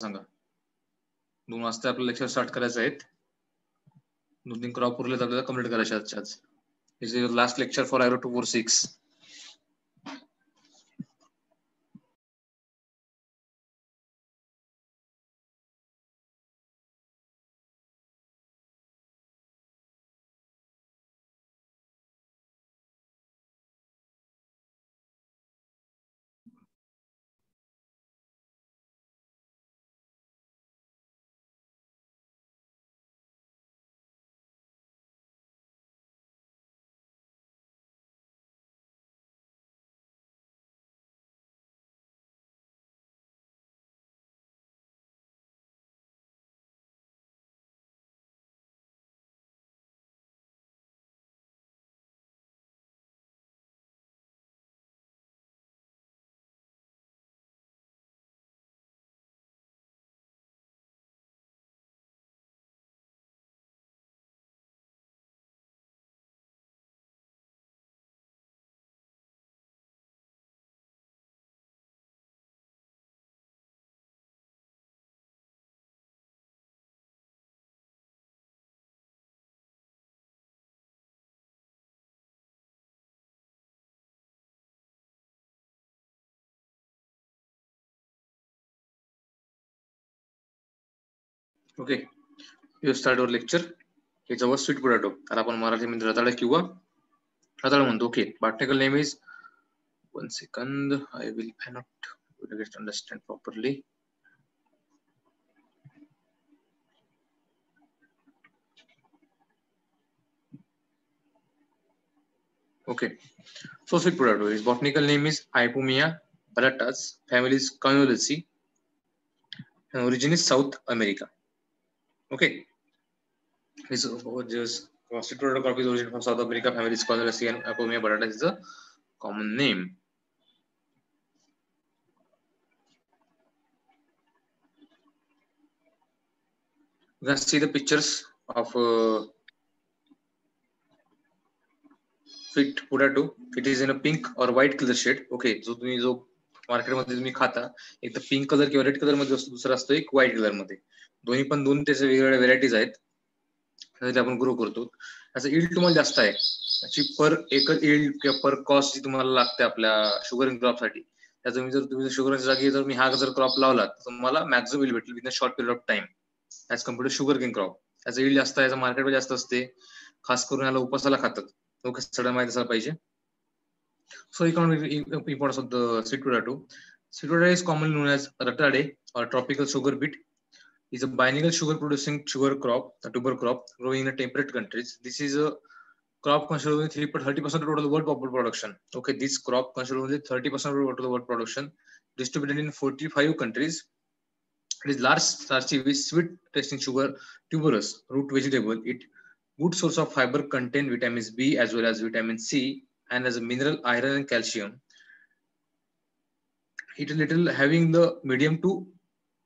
सांगा. दोन वाजता आपलं लेक्चर स्टार्ट करायचं आहेत. दोन तीन क्रॉप उरलेत आपल्याला कंप्लीट करायचे आजच्याच is your last lecture for आयरो two four six okay you start your lecture हे जवळ स्वीट पोटॅटो त्याला आपण मराठी म्हणजे रताळ किंवा रताळ म्हणतो. Okay botanical name is one second I will not get understand properly okay so sweet potato is botanical name is Ipomoea batatas family is Convolvulaceae origin is South America Okay. His just sweet potato crop is origin from South America. Family is Convolucci and Ipomia baratas is a common name. You can see the pictures of uh, fit potato it is in a pink or white colour shade okay जो तुम्ही जो मार्केटमध्ये तुम्ही खाता एक तर pink colour किंवा red कलरमध्ये असतो दुसरा असतो एक व्हाईट कलरमध्ये. दोन्ही पण दोन त्याचे वेगवेगळ्या व्हेरायटीज आहेत. त्यासाठी आपण ग्रो करतो. त्याचं इल्ड तुम्हाला जास्त आहे. त्याची पर एकच इल्ड किंवा पर कॉस्ट जी तुम्हाला लागते आपल्या शुगर क्रॉपसाठी त्या तुम्ही जर तुम्ही शुगरच्या जागी जर मी हा जर क्रॉप लावला तर तुम्हाला मॅक्झिमम इल्ड भेटेल with a short period of time as compare to sugar king crop त्याचं इल्ड जास्त आहे याचं मार्केट जास्त असते. खास करून याला उपासाला खातात. ओके सगळं माहिती असायला पाहिजे. So economic importance of the sweet potato. Sweet potato is commonly known as ratade or tropical sugar beet. It's a biennial sugar producing sugar crop, a tuber crop growing in temperate countries. This is a crop considered only 30% of total world production. Okay, this crop considered only 30% of total world production, distributed in 45 countries. It is large, starchy with sweet tasting sugar, tuberous root vegetable. It good source of fiber contain vitamins B as well as vitamin C and as a mineral iron and calcium. It is little having the medium to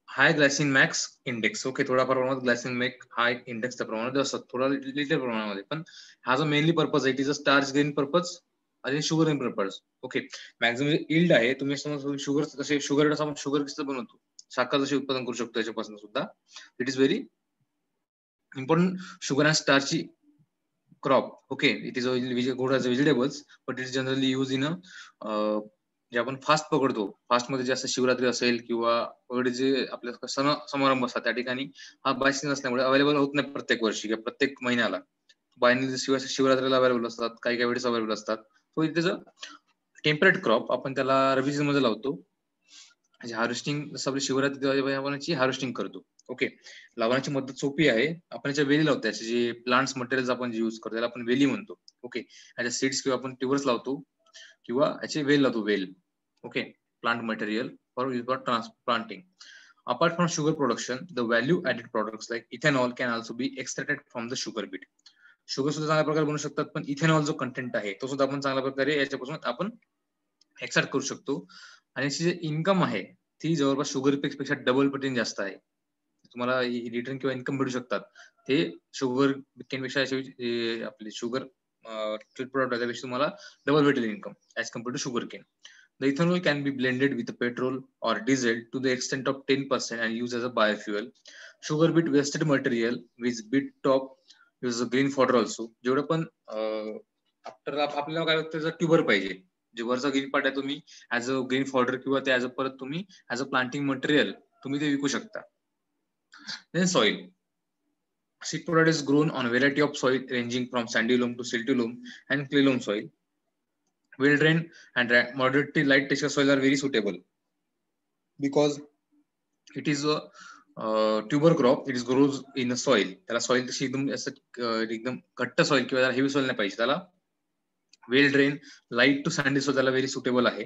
high glycaemic max index okay थोडा प्रमाणात Glycine Mac हाय इंडेक्सच्या प्रमाणात असतात थोडा little प्रमाणामध्ये पण हा जो मेनली पर्पज आहे it is a starch gain purpose आणि sugar gain purpose okay maximum yield आहे तुम्ही समज शुगर कसे शुगर शुगर कसं बनवतो साखर जसे उत्पादन करू शकतो याच्यापासून सुद्धा. It is very important sugar and starchy crop. Okay, it is good as vegetables, but it is generally used in a uh, जे आपण फास्ट पकडतो. फास्टमध्ये जास्त शिवरात्री असेल किंवा वगैरे जे आपल्या सण समारंभ असतात त्या ठिकाणी हा बायसिन असल्यामुळे अवेलेबल होत नाही प्रत्येक वर्षी किंवा प्रत्येक महिन्याला. बायनी शिवरात्रीला अवेलेबल असतात काही काही वेळेस अवेलेबल असतात. So it is a temperate crop आपण त्याला रबी सीझनमध्ये लावतो. हार्वेस्टिंग जसं आपली शिवरात्री आपण हार्वेस्टिंग करतो. ओके लावण्याची मदत सोपी आहे. आपण याच्या वेली लावतो त्याचे जे प्लांट्स मटेरियल आपण जे युज करतो त्याला आपण वेली म्हणतो. ओके याच्या सीड्स किंवा आपण ट्युबर्स लावतो किंवा याचे वेल लावतो वेल. Okay plant material for use for transplanting apart from sugar production the value added products like ethanol can also be extracted from the sugar beet sugar सुद्धा चांगल्या प्रकारे बनू शकतात पण इथेनॉल जो कंटेंट आहे तो सुद्धा आपण चांगल्या प्रकारे याच्यापासून आपण एक्सट्रॅक्ट करू शकतो. आणि याची जे इन्कम आहे ती जवळपास शुगरपेक्षा डबल पटीने जास्त आहे. तुम्हाला रिटर्न किंवा इन्कम भेटू शकतात. ते शुगरपेक्षा आपले शुगर ट्रीट त्यापेक्षा तुम्हाला डबल भेटेल income as compare to sugar cane The ethanol can be blended with the petrol or diesel to the extent of 10% and used as a biofuel. Sugar beet wasted material beet top top is a green जेवढं पण after आपल्याला काय त्याचा tuber पाहिजे. जे वरचा green part आहे तुम्ही ऍज अ ग्रीन फॉर्डर किंवा ते ऍज अ परत तुम्ही ऍज अ प्लांटिंग मटेरियल तुम्ही ते विकू शकता. Then soil. Seed product is grown on a variety of soil ranging from sandy loam to silty loam and clay loam soil. Well drained and moderately light texture soil are very suitable because it is a uh, tuber crop. It is grows in soil. त्याला soil तशी एकदम असं एकदम घट्ट soil किंवा heavy soil नाही पाहिजे त्याला well drain light to sandy so त्याला व्हेरी सुटेबल आहे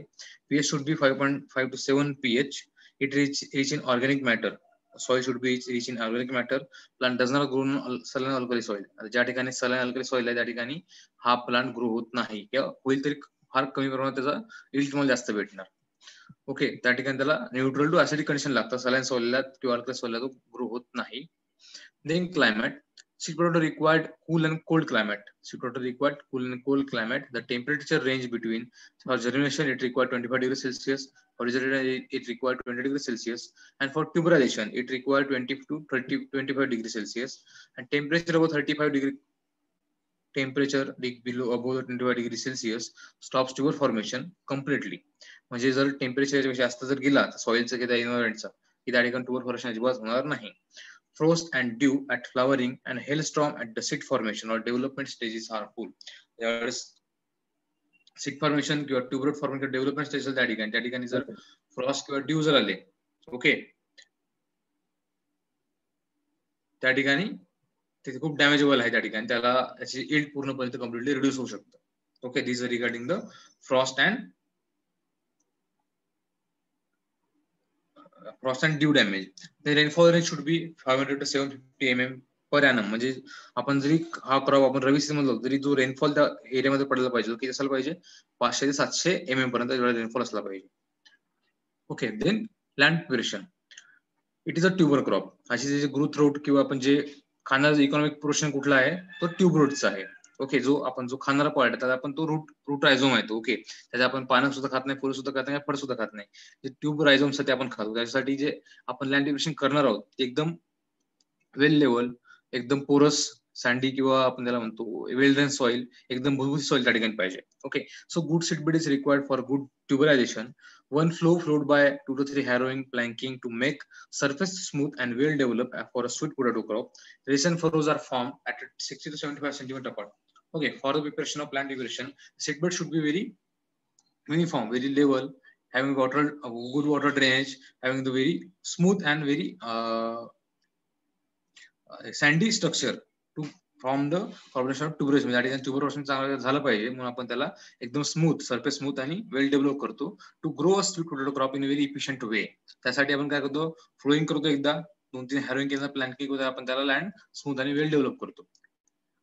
pH should be five point five to seven pH it rich rich in organic matter soil should be rich in organic matter. Plant does not grow in saline alkali soil. ज्या ठिकाणी saline alkali soil आहे त्या ठिकाणी हा plant grow होत नाही. किंवा होईल तरी फार कमी प्रमाणात त्याचा इल्ड तुम्हाला जास्त भेटणार. ओके त्या ठिकाणी त्याला न्यूट्रल टू ऍसिडिक कंडिशन लागतं. सलाइन सोलला किंवा अल्कली सोलला तो ग्रो होत नाही. Then climate Seed required cool and cold climate. Seed required cool and cold climate. The temperature range between for germination it required 25 degrees Celsius. For germination it required 20 degrees Celsius. And for tuberization it required 20 to 30, 25 degrees Celsius. And temperature above 35 degree temperature below above 25 degree Celsius stops tuber formation completely. म्हणजे जर temperature जास्त जर गेला तर सॉइलचं किंवा इन्व्हायरमेंटचा की त्या ठिकाणी टुबर फॉर्मेशन अजिबात होणार नाही frost and dew at flowering and hailstorm at the seed formation or development stages harmful. There is seed formation किंवा ट्युबरोट फॉर्मेशन डेव्हलपमेंट स्टेज त्या ठिकाणी त्या ठिकाणी जर फ्रॉस्ट किंवा ड्यू जर आले ओके त्या ठिकाणी ते खूप डॅमेजेबल आहे त्या ठिकाणी त्याला त्याची इल्ड पूर्णपणे कम्प्लिटली रिड्यूस होऊ शकतं. Okay this regarding the frost and frost and dew damage. The rainfall range should be 500 to 750 mm per annum म्हणजे आपण जरी हा क्रॉप आपण रवी सीझन म्हणलो तरी जो रेनफॉल त्या एरियामध्ये पडला पाहिजे किती असायला पाहिजे? पाचशे ते सातशे एम एम पर्यंत रेनफॉल असला पाहिजे. Okay then land preparation it is a tuber crop अशी जे ग्रोथ रोट किंवा आपण जे खाणार इकॉनॉमिक प्रोशन कुठला आहे तो ट्यूब रोटचा आहे. ओके जो आपण जो खाणारा पार्ट त्याला आपण तो रूट रूट रायझोम आहे तो ओके त्याचा आपण पानं सुद्धा खात नाही फुलं सुद्धा खात नाही फळ सुद्धा खात नाही. जे ट्यूब रायझोमसाठी आपण खातो त्याच्यासाठी जे आपण लँड करणार आहोत एकदम वेल लेवल एकदम पोरस सँडी किंवा आपण त्याला म्हणतो वेल सॉइल एकदम भुसभुशीत सॉइल त्या ठिकाणी पाहिजे. Okay so good seed bed is required for good tuberization plough ploughed by two to three harrowing planking to make surface smooth and well develop for a sweet potato crop ridge and furrows are form formed at 60 to 75 centimetre apart. Okay, for the preparation of plant preparation, seedbed should be very uniform, very level, having water, uh, good water drainage, having the very smooth and very uh, uh sandy structure to from the formation of tuberation या ठिकाणी ट्युबरेशन चांगलं झालं पाहिजे म्हणून आपण त्याला एकदम smooth surface smooth आणि वेल डेव्हलप करतो to grow a sweet potato crop in very efficient way त्यासाठी आपण काय करतो फ्लोईंग करतो एकदा दोन तीन हॅरोईंग केला प्लॅन आपण त्याला लँड स्मूथ आणि वेल डेव्हलप करतो.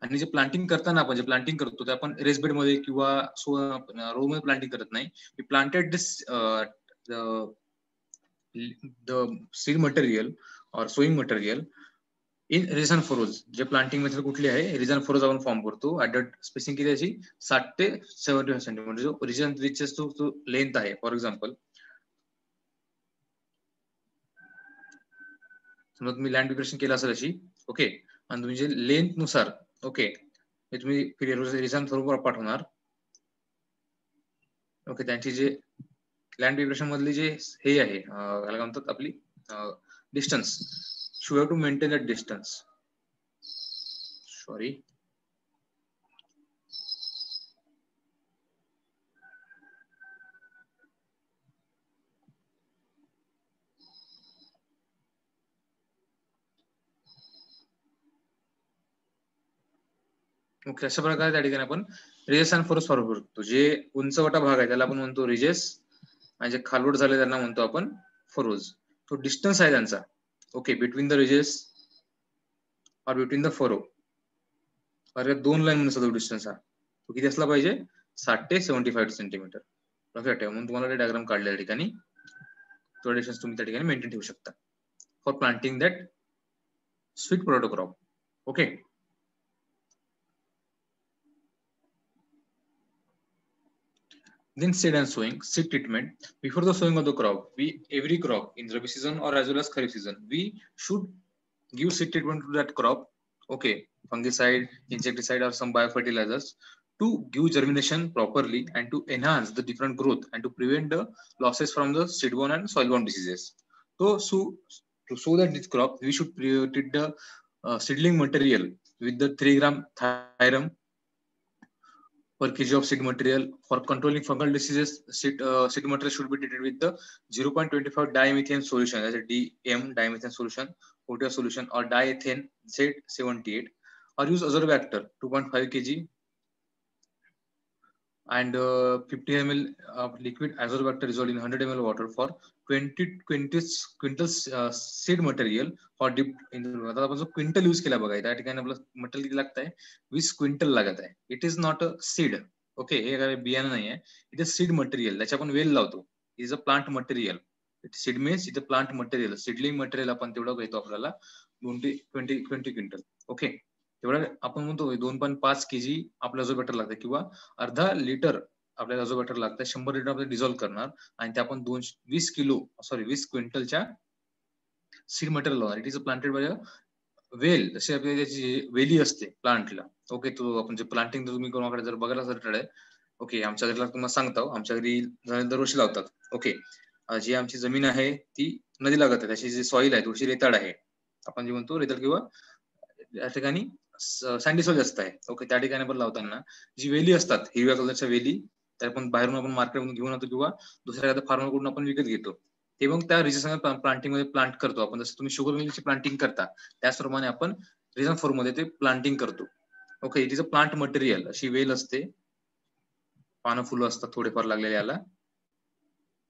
आणि जे प्लांटिंग करताना आपण जे प्लांटिंग करतो ते आपण रेसबेडमध्ये किंवा रो मध्ये प्लांटिंग करत नाही. We planted this the seed material और sowing material in ridge and furrows जे प्लांटिंग मेथड कुठली आहे? रिझन फोरोज आपण फॉर्म करतो. ऍडल्ट स्पेसिंग किती याची साठ ते सेव्हन्टी फाय सेंटीमीटर जो रिझन रिचेस जो लेंथ आहे. फॉर एक्झाम्पल समजा तुम्ही लँड प्रिपरेशन केलं असेल अशी ओके आणि तुम्ही जे लेंथनुसार ओके हे तुम्ही रिझन स्वरूपात पाठवणार ओके त्यांची जे लँड प्रिपरेशन मधली जे हे आहे काय म्हणतात आपली distance should have to maintain that distance sorry okay अशा प्रकारे त्या ठिकाणी आपण रिजेस अँड फोर्स फॉरवर्ड करतो जे उंचवटा भाग आहे त्याला आपण म्हणतो रिजेस आणि जे खालवट झाले त्यांना म्हणतो आपण फरोज तो डिस्टन्स आहे त्यांचा. ओके बिटवीन द रिजेस और बिटवीन द फरो अरे दोन लाईन म्हणून असतो डिस्टन्स हा तो किती असला पाहिजे? साठ ते सेव्हन्टी फाईव्ह सेंटीमीटर लक्षात ठेवा म्हणून तुम्हाला डायग्राम काढल्या ठिकाणी. तो डिस्टन्स तुम्ही त्या ठिकाणी मेंटेन ठेवू शकता. For planting that sweet potato crop okay Then seed and sowing, seed treatment. Before the sowing of the crop, we every crop in Rabi season or as well as Kharif season, we should give seed treatment to that crop. Okay, fungicide, insecticide, or some biofertilizers to give germination properly and to enhance the different growth and to prevent the losses from the seedborne and soil-borne diseases. So, so to sow that this crop, we should treat the uh, seedling material with the 3 gram thiram per kg of material. For controlling fungal diseases, uh, material should be treated with the 0.25 dimethane solution, as a DM dimethane solution, OTR solution, or diethane Z78, or use Azorobacter 2.5 kg and uh, 50 ml of liquid azorobacter dissolved in 100 ml water for twenty twenty quintal seed material for deep आता आपण जो quintal use केला बघा त्या ठिकाणी आपलं material किती लागत आहे वीस क्विंटल लागत आहे. It is not a seed okay हे काय बियाणं नाही आहे. इट इज सीड मटेरियल त्याच्या आपण वेल लावतो. Is a plant material seed means इथे प्लांट मटेरियल सीडलिंग मटेरियल आपण तेवढं घेतो आपल्याला twenty twenty twenty quintal okay तेवढं आपण म्हणतो दोन पॉईंट पाच के जी आपला जो बेटर लागतं किंवा अर्धा लिटर आपल्याला जो बॅटर लागतं शंभर लिटर आपण डिझॉल्व्ह करणार. आणि ते आपण दोनशे वीस किलो सॉरी वीस क्विंटलच्या सीड मटेरियल लावणार. It is a planted by वेल जशी आपली त्याची वेली असते प्लांटला ओके तो आपण जे प्लांटिंग तुम्ही कोणाकडे जर बघायला जर आहे ओके आमच्या घरीला तुम्हाला सांगतो. आमच्या घरी दरवर्षी लावतात. ओके जी आमची जमीन आहे ती नदी लागत आहे. त्याची जी सॉईल आहे थोडीशी रेताड आहे. आपण जे म्हणतो रेताड किंवा या ठिकाणी सँडी सॉइल जास्त आहे. ओके त्या ठिकाणी पण लावताना जी वेली असतात हिरव्या कलरच्या वेली त्या आपण बाहेरून आपण मार्केटमधून घेऊन येतो किंवा दुसऱ्या एखाद्या फार्मरकडून आपण विकत घेतो. ते मग त्या रिझन प्लांटिंगमध्ये प्लांट करतो आपण. जसं तुम्ही शुगर मिलची प्लांटिंग करता त्याचप्रमाणे आपण रिजन फोरमध्ये ते प्लांटिंग करतो. Okay it is a plant material अशी वेल असते. पानं फुलं असतात थोडेफार लागलेले याला.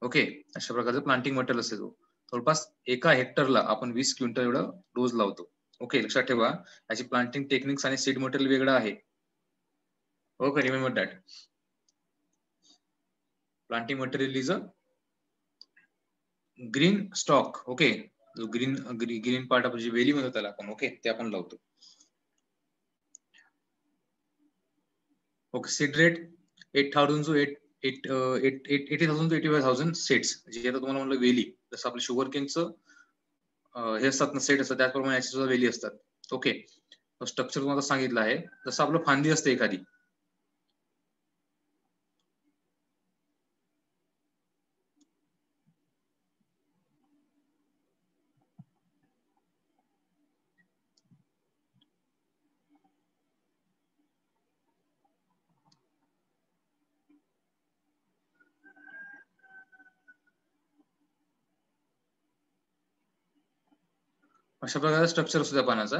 ओके अशा प्रकारचं प्लांटिंग मटेरियल असते तो. जवळपास एका हेक्टरला आपण वीस क्विंटल एवढं डोस लावतो. ओके लक्षात ठेवा. याची प्लांटिंग टेक्निक्स आणि सीड मटेरियल वेगळं आहे. Okay remember that planting material is a green stock okay जो ग्रीन ग्रीन पार्ट आपण जे वेली म्हणतो त्याला आपण ओके ते आपण लावतो. Okay seed rate eight thousand to eight eight eight eighty thousand to eighty five thousand sets जे आता तुम्हाला म्हणलं वेली जसं आपलं शुगर केनचं uh, हे असतात ना सेट असतात त्याचप्रमाणे याची सुद्धा वेली असतात ओके स्ट्रक्चर तुम्हाला सांगितलं आहे. जसं आपलं फांदी असते एखादी अशा प्रकारचा स्ट्रक्चर असतो त्या पानाचा.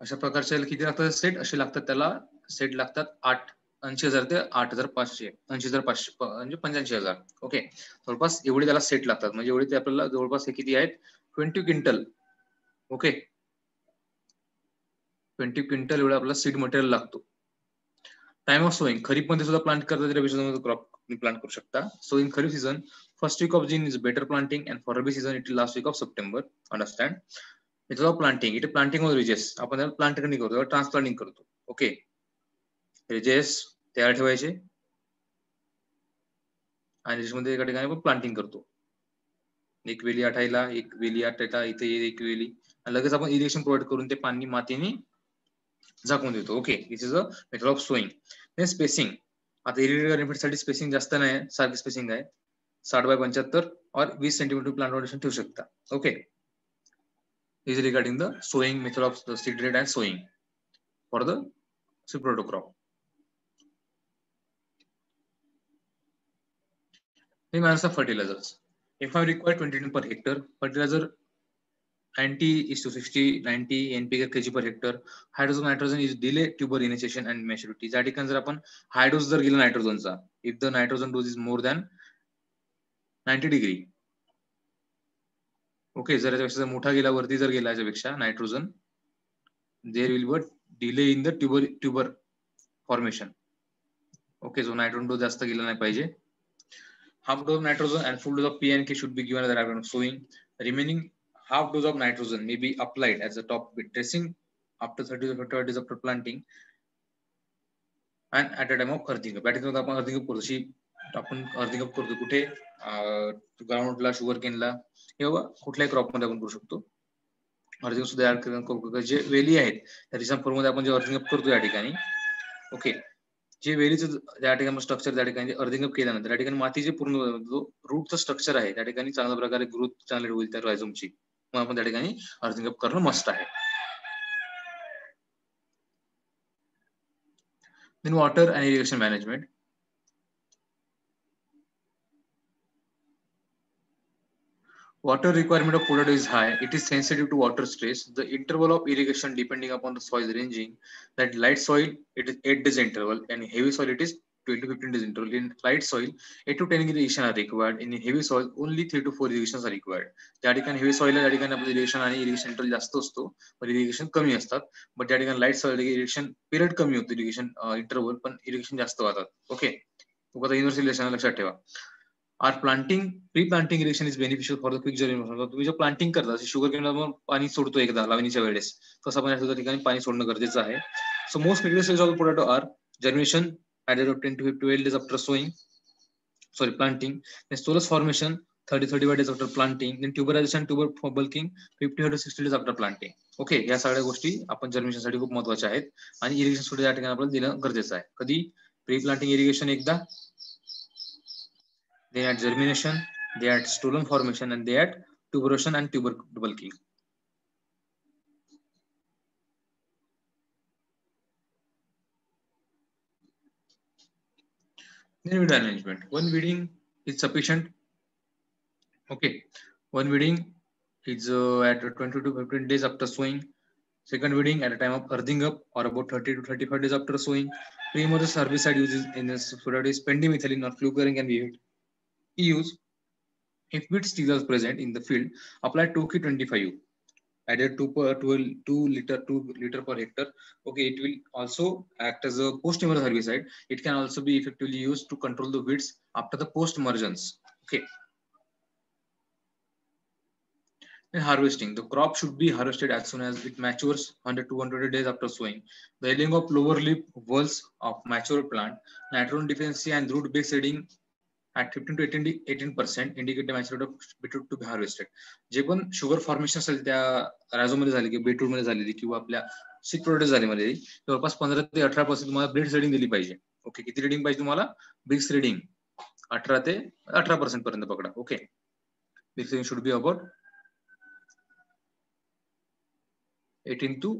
अशा प्रकारचे किती लागतात सेट असे लागतात त्याला सेट लागतात आठ. ऐंशी हजार ते आठ हजार पाचशे. ऐंशी हजार पाचशे म्हणजे पंच्याऐंशी हजार. ओके जवळपास एवढे त्याला सेट लागतात. म्हणजे एवढे ते आपल्याला जवळपास हे किती आहेत? Twenty quintal okay twenty quintal एवढा आपला सीड मटेरियल लागतो. टाइम ऑफ सोईंग खरीपमध्ये सुद्धा प्लांट करता रबी क्रॉप प्लांट करू शकता. Sowing kharif season First week of June is better planting, and for Rabi season, it is last week of September. Understand? It's all planting. It is planting on ridges. आपण त्याला plant नाही करतो transplanting करतो okay ridges तयार ठेवायचे आणि त्याच्यामध्ये एका ठिकाणी आपण प्लांटिंग करतो एक वेली आठायला एक वेली आठायला इथे एक वेली लगेच आपण इरिगेशन प्रोव्हाइड करून ते पाणी मातीने झाकून देतो okay this is a method of sowing spacing आता इरिगेशनसाठी स्पेसिंग जास्त नाही सारखी स्पेसिंग आहे साठ बाय पंचहत्तर और वीस सेंटीमीटर प्लांट रोटेशन ठेवू शकता. Okay is regarding the sowing method of seed rate and sowing for the potato crop fertilizers F I require twenty to per hectare fertilizer ninety is to sixty ninety N P K G per hectare hydrogen nitrogen is delay tuber initiation and maturity ज्या ठिकाणी जर आपण हायड्रोज जर गेला नायट्रोजनचा if the nitrogen dose is more than ninety degree okay जर याच्यापेक्षा मोठा गेला वरती जर गेला याच्यापेक्षा nitrogen there will but delay in the tuber tuber formation okay जो नायट्रोजन डोस जास्त गेला नाही पाहिजे. Half dose nitrogen and full dose of P N K should be given sowing remaining half dose of nitrogen may be applied as a top bit dressing after 30 to 40 days after planting and at a time of earthing up आपण earthing करतो आपण earthing up करतो कुठे? ग्राउंडला sugar canola किंवा कुठल्याही क्रॉपमध्ये आपण करू शकतो. अर्थिंग सुद्धा करू जे वेली आहेत त्या रिझनमध्ये आपण जे अर्थिंग अप करतो या ठिकाणी ओके जे वेलीचं त्या ठिकाणी स्ट्रक्चर त्या ठिकाणी अर्थिंग अप केल्यानंतर त्या ठिकाणी मातीचे पूर्ण रूटचं स्ट्रक्चर आहे त्या ठिकाणी चांगल्या प्रकारे ग्रोथ चांगली होईल त्या रायझोमची मग आपण त्या ठिकाणी अर्थिंग अप करणं मस्त आहे. Then water and irrigation management Water requirement of potato is high. It is sensitive to water stress. The interval of irrigation depending upon the soil ranging. That light soil, it is 8 days interval and heavy soil, it is 20 to 15 days interval. In light soil, 8 to 10 irrigation are required. In heavy soil, only 3 to 4 irrigations are required. त्या ठिकाणी heavy soil त्या ठिकाणी आपलं irrigation आणि irrigation interval जास्त असतो पण irrigation कमी असतात बट त्या ठिकाणी लाइट सॉइल इरिगेशन पिरियड कमी होतो इरिगेशन इंटरवल पण इरिगेशन जास्त वाहतात ओके युनिव्हर्सिटी लक्षात ठेवा are planting pre planting irrigation is beneficial for the quick germination तुम्ही जे प्लांटिंग करता शुगर केन पाणी सोडतो एकदा लावणीच्या वेळेस. तसं आपण त्या ठिकाणी पाणी सोडणं गरजेचं आहे. So most critical of potato are germination at ten to fifty twelve days after sowing sorry planting stolons formation thirty thirty five days after planting then tuberization tuber bulking fifty to sixty days after planting okay या सगळ्या गोष्टी आपण जर्मिनेशनसाठी खूप महत्त्वाच्या आहेत. आणि irrigation सुद्धा या ठिकाणी आपल्याला देणं गरजेचं आहे. कधी प्री प्लांटिंग इरिगेशन एकदा They had germination, they had stolon formation, and they had tuberation and tuber bulking. Then weed management. One weeding is sufficient. Okay, one weeding is uh, at 20 to 15 days after sowing. Second weeding at a time of earthing up or about 30 to 35 days after sowing. Pre-emergence herbicide uses in this so is pendimethalin or fluorine can be used use if wheat steels are present in the field, apply 2K25U. Added 2 per 12, 2 liter 2 liter per hectare. Okay, it will also act as a post-emergence herbicide. It can also be effectively used to control the weeds after the post-emergence. Okay. In harvesting, the crop should be harvested as soon as it matures 100 to 120 days after sowing. The healing of lower leaf whorls of mature plant, nitrogen deficiency and root base seeding at 15 to 18 18 percent the maturity of beetroot to be harvested. जे पण sugar formation असेल त्या राजोमध्ये झाली किंवा बीटरूटमध्ये झालेली किंवा आपल्या सीड प्रोडक्ट झाली जवळपास पंधरा ते अठरा पर्सेंट तुम्हाला ब्रिड्स रिडिंग दिली पाहिजे. ओके किती रिडिंग पाहिजे तुम्हाला? ब्रिक्स रिडिंग अठरा ते अठरा पर्सेंट पर्यंत पकडा. Okay brix reading should be about eighteen to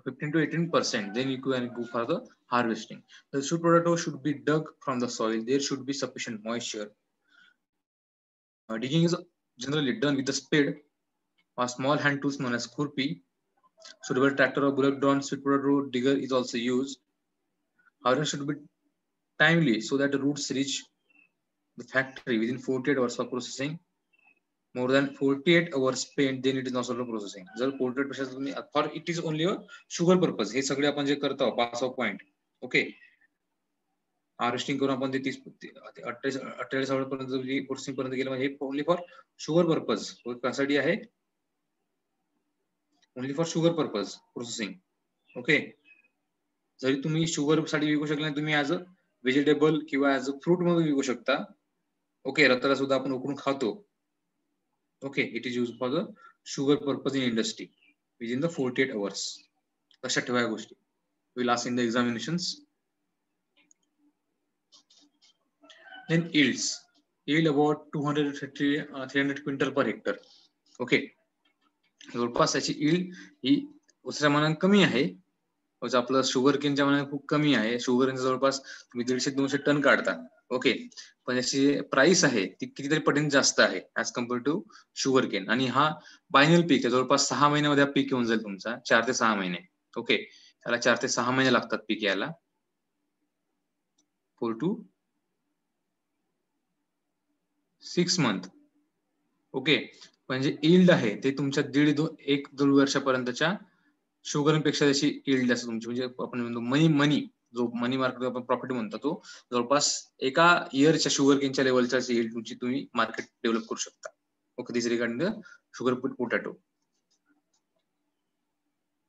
15 to 18 percent then you can go for the harvesting. The shoot potato should be dug from the soil. There should be sufficient moisture. Uh, digging is generally done with the spade or small hand tools known as kurpi suitable tractor or bullock drawn sweet potato digger is also used. Harvest should be timely so that the roots reach the factory within 48 hours of processing more than forty eight hours spend then it is not solar processing जर 48 पेक्षा तुम्ही for it is only a sugar purpose हे सगळे आपण जे करतो pass of point okay harvesting करून आपण ते तीस अठ्ठेचाळीस अठ्ठेचाळीस पर्यंत प्रोसेसिंग पर्यंत गेलं म्हणजे ओनली फॉर शुगर पर्पज कशासाठी आहे? Only for sugar purpose processing okay जरी तुम्ही शुगरसाठी विकू शकले तुम्ही ऍज अ व्हेजिटेबल किंवा ऍज अ फ्रूट म्हणून विकू शकता ओके रताला सुद्धा आपण उकडून खातो. Okay, it is used for the sugar purpose in industry within the 48 hours. लक्षात ठेवा या गोष्टी will ask in the examinations. Then yields. Yield about 250 uh, 300 quintal per hectare. Okay. जवळपास त्याची yield ही दुसऱ्या मानाने कमी आहे आपलं शुगर केनच्या मानाने खूप कमी आहे शुगर केन जवळपास तुम्ही दीडशे दोनशे टन काढता ओके. पण याची प्राइस आहे ती कितीतरी पटीने जास्त आहे as compare to sugar cane आणि हा बायनल पीक आहे जवळपास सहा महिन्यामध्ये पीक येऊन जाईल तुमचा चार ते सहा महिने. ओके. त्याला चार ते सहा महिने लागतात पीक यायला. Four to six month okay. म्हणजे इल्ड आहे ते तुमच्या दीड दोन एक दोन वर्षापर्यंतच्या शुगरपेक्षा जशी इल्ड असते तुमची. म्हणजे आपण म्हणतो मनी मनी जो मनी मार्केट आपण प्रॉफिट म्हणतो तो जवळपास एका इयरच्या शुगर केनच्या लेवलच्या तुमची तुम्ही मार्केट डेव्हलप करू शकता. Okay this regarding sugar beet potato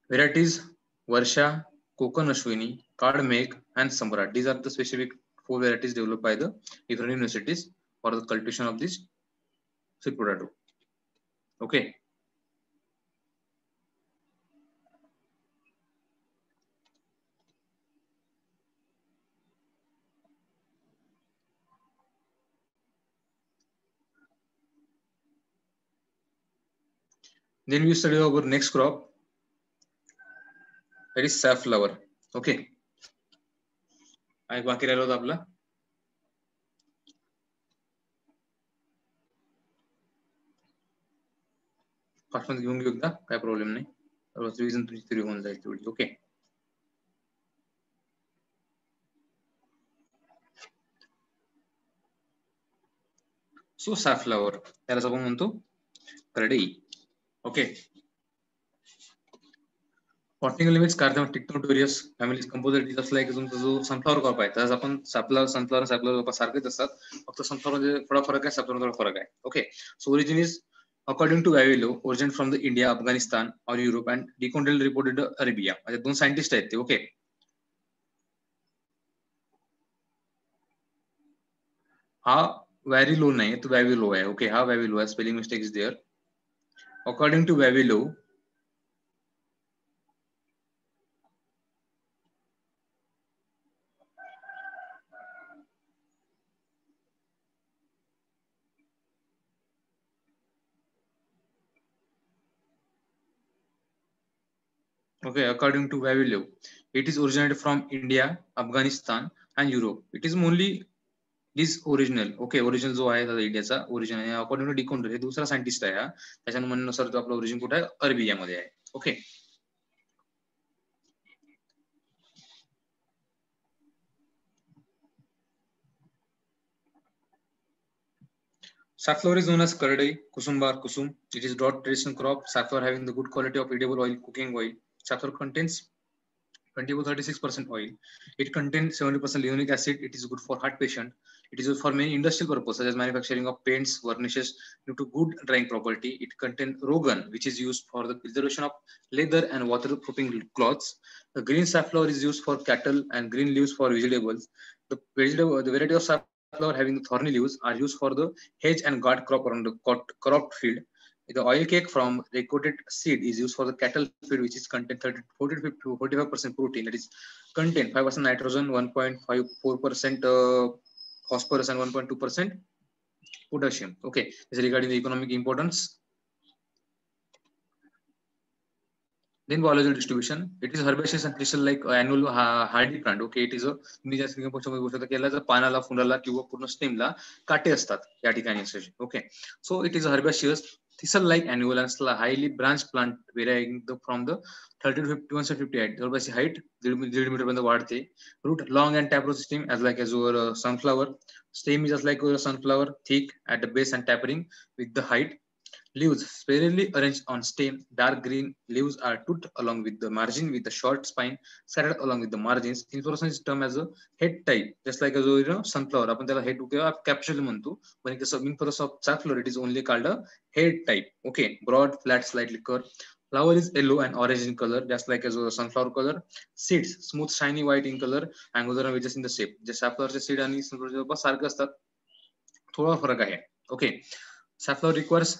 varieties Varsha Konkan Ashwini card make and Samrat. These are the specific four varieties develop by the different universities for the cultivation of this sweet potato okay Then we study our next crop. That is safflower. Okay. आणि बाकी राहिलो होतं आपला fast घेऊन घेऊ एकदा काय problem नाही रिव्हिजन तुमची तरी होऊन जाईल तेवढी ओके सो सॅफ्लावर त्यालाच आपण म्हणतो करडई okay Potting limits cardamom tinctorius family composite just like तुमचा जो सनफ्लॉवर क्रॉप आहे. तसंच आपण सापला सनफ्लॉवर सापला सारखेच असतात. फक्त सनफ्लॉवर मध्ये थोडा फरक आहे सापला थोडा फरक आहे. Okay so origin is according to Vavilov origin from the India Afghanistan और Europe and de Candolle reported Arabia म्हणजे दोन सायंटिस्ट आहेत ते ओके हा व्हॅरी लो नाही तो व्हॅवी लो आहे ओके हा व्हॅवी लो आहे spelling mistake is there according to Vavilo, Okay, according to Vavilo, it is originated from India, Afghanistan, and Europe. It is mainly this original okay original जो आहे इंडियाचा origin आहे according to डिकोंडर हे दुसरा scientist आहे हा त्याच्या म्हणण्यानुसार तो आपला ओरिजिन कुठे आहे अरबियामध्ये आहे okay Safflower is known as Karadai, Kusumbar, Kusum. It is drought traditional crop. Safflower having the good quality of edible oil, cooking oil. Safflower contains 20 to 36% oil. It contains 70% linoleic acid. It is good for heart patient. It is used for many industrial purposes such as manufacturing of paints, varnishes due to good drying property. It contains rogan, which is used for the preservation of leather and waterproofing cloths. The green safflower is used for cattle and green leaves for vegetables. The vegetable, the variety of safflower having the thorny leaves are used for the hedge and guard crop around the crop field. The oil cake from recoated seed is used for the cattle feed, which is contain 30, 40 to 45% protein. That is contain 5% nitrogen, 1.54% uh, phosphorus, and 1.2% potassium. Okay, this is regarding the economic importance. Then biological distribution. It is herbaceous and crystal like annual hardy plant. Okay, it is a मी ज्या बघू शकता की याला पानाला फुलाला किंवा पूर्ण स्टेमला काटे असतात या ठिकाणी okay so it is herbaceous thistle like annual and highly branched plant varying the, from the 30 to 51 to 58 जवळपास हाईट दीड दीड मीटर पर्यंत वाढते root long and taproot system as like as over sunflower stem is as like a sunflower thick at the base and tapering with the height Leaves sparingly arranged on stem, dark green leaves are toothed along with the margin with a short spine scattered along with the margins. Inflorescence is termed as a head type, just like a you know, sunflower. आपण त्याला head किंवा capsule म्हणतो पण the in inflorescence of safflower it is only called a head type. Okay, broad, flat, slightly curved. Flower is yellow and orange in color, just like as a sunflower color. Seeds smooth, shiny white in color, angular and wedges in the shape. जे safflower seed आणि sunflower सारखं असतात थोडा फरक आहे. Okay, safflower requires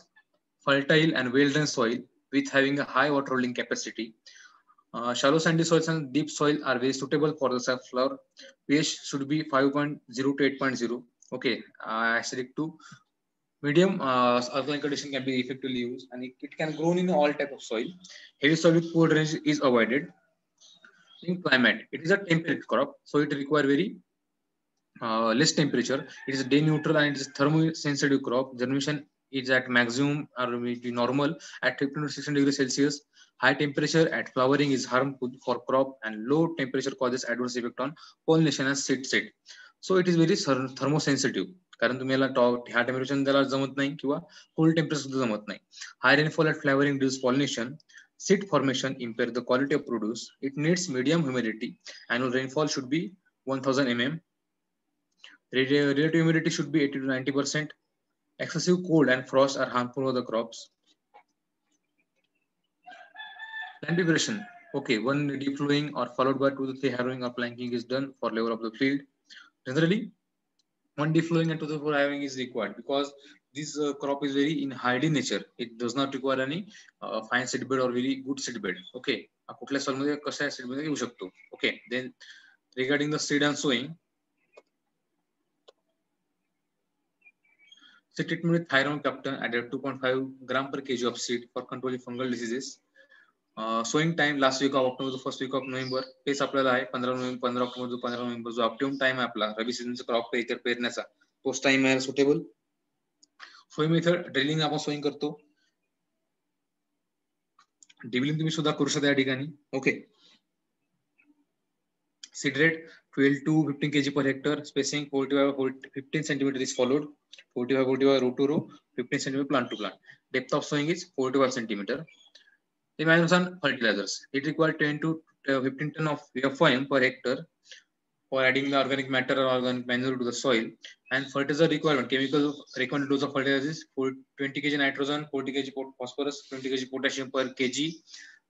fertile and well-drained soil with having a high water holding capacity. Uh, shallow sandy soils and deep soil are very suitable for the safflower. pH should be 5.0 to 8.0. Okay, uh, acidic to medium uh, alkaline condition can be effectively used and it, it, can grow in all type of soil. Heavy soil with poor drainage is avoided. In climate, it is a temperate crop, so it require very uh, less temperature. It is day neutral and it is thermosensitive crop. Germination is at maximum or maybe normal at 15 to 16 degrees Celsius. High temperature at flowering is harmful for crop and low temperature causes adverse effect on pollination and seed set. So it is very thermosensitive. कारण तुम्ही याला top ह्या temperature त्याला जमत नाही किंवा cold temperature सुद्धा जमत नाही high rainfall at flowering reduces pollination seed formation impair the quality of produce. It needs medium humidity. Annual rainfall should be 1000 mm. Relative humidity should be 80 to 90 percent. Excessive cold and frost are harmful for the crops. Plant preparation. Okay, one deflowing or followed by two to three harrowing or planking is done for level of the field. Generally, one deflowing and two to four harrowing is required because this uh, crop is very in hardy nature. It does not require any uh, fine seed bed or very good seed bed. Okay, कुठल्या सॉलमध्ये कशा seed मध्ये येऊ शकतो. Okay, then regarding the seed and sowing, Seed treatment with Thyron Captain added 2.5 gram per kg of seed for controlling fungal diseases. Sowing time last week of October first week of November तेच आपल्याला आहे. पंधरा November पंधरा October जो पंधरा November. जो optimum time आहे आपला रबी सीझनचा क्रॉप इतर पेरण्याचा. तोच टाइम आहे सुटेबल सोईंग मेथड ड्रिलिंग आपण सोईंग करतो. डिविलिंग तुम्ही सुद्धा करू शकता या ठिकाणी. Okay seed rate 12 to 15 kg per hectare spacing 45 15 centimeter is followed 45 45 row to row 15 centimeter plant to plant depth of sowing is 45 centimeter The manuals on fertilizers. It requires 10 to uh, 15 ton of FOM per hectare for adding the organic matter or organic manure to the soil. And fertilizer requirement, chemical recommended dose of fertilizers, 20 kg nitrogen, 40 kg phosphorus, 20 kg potassium per kg,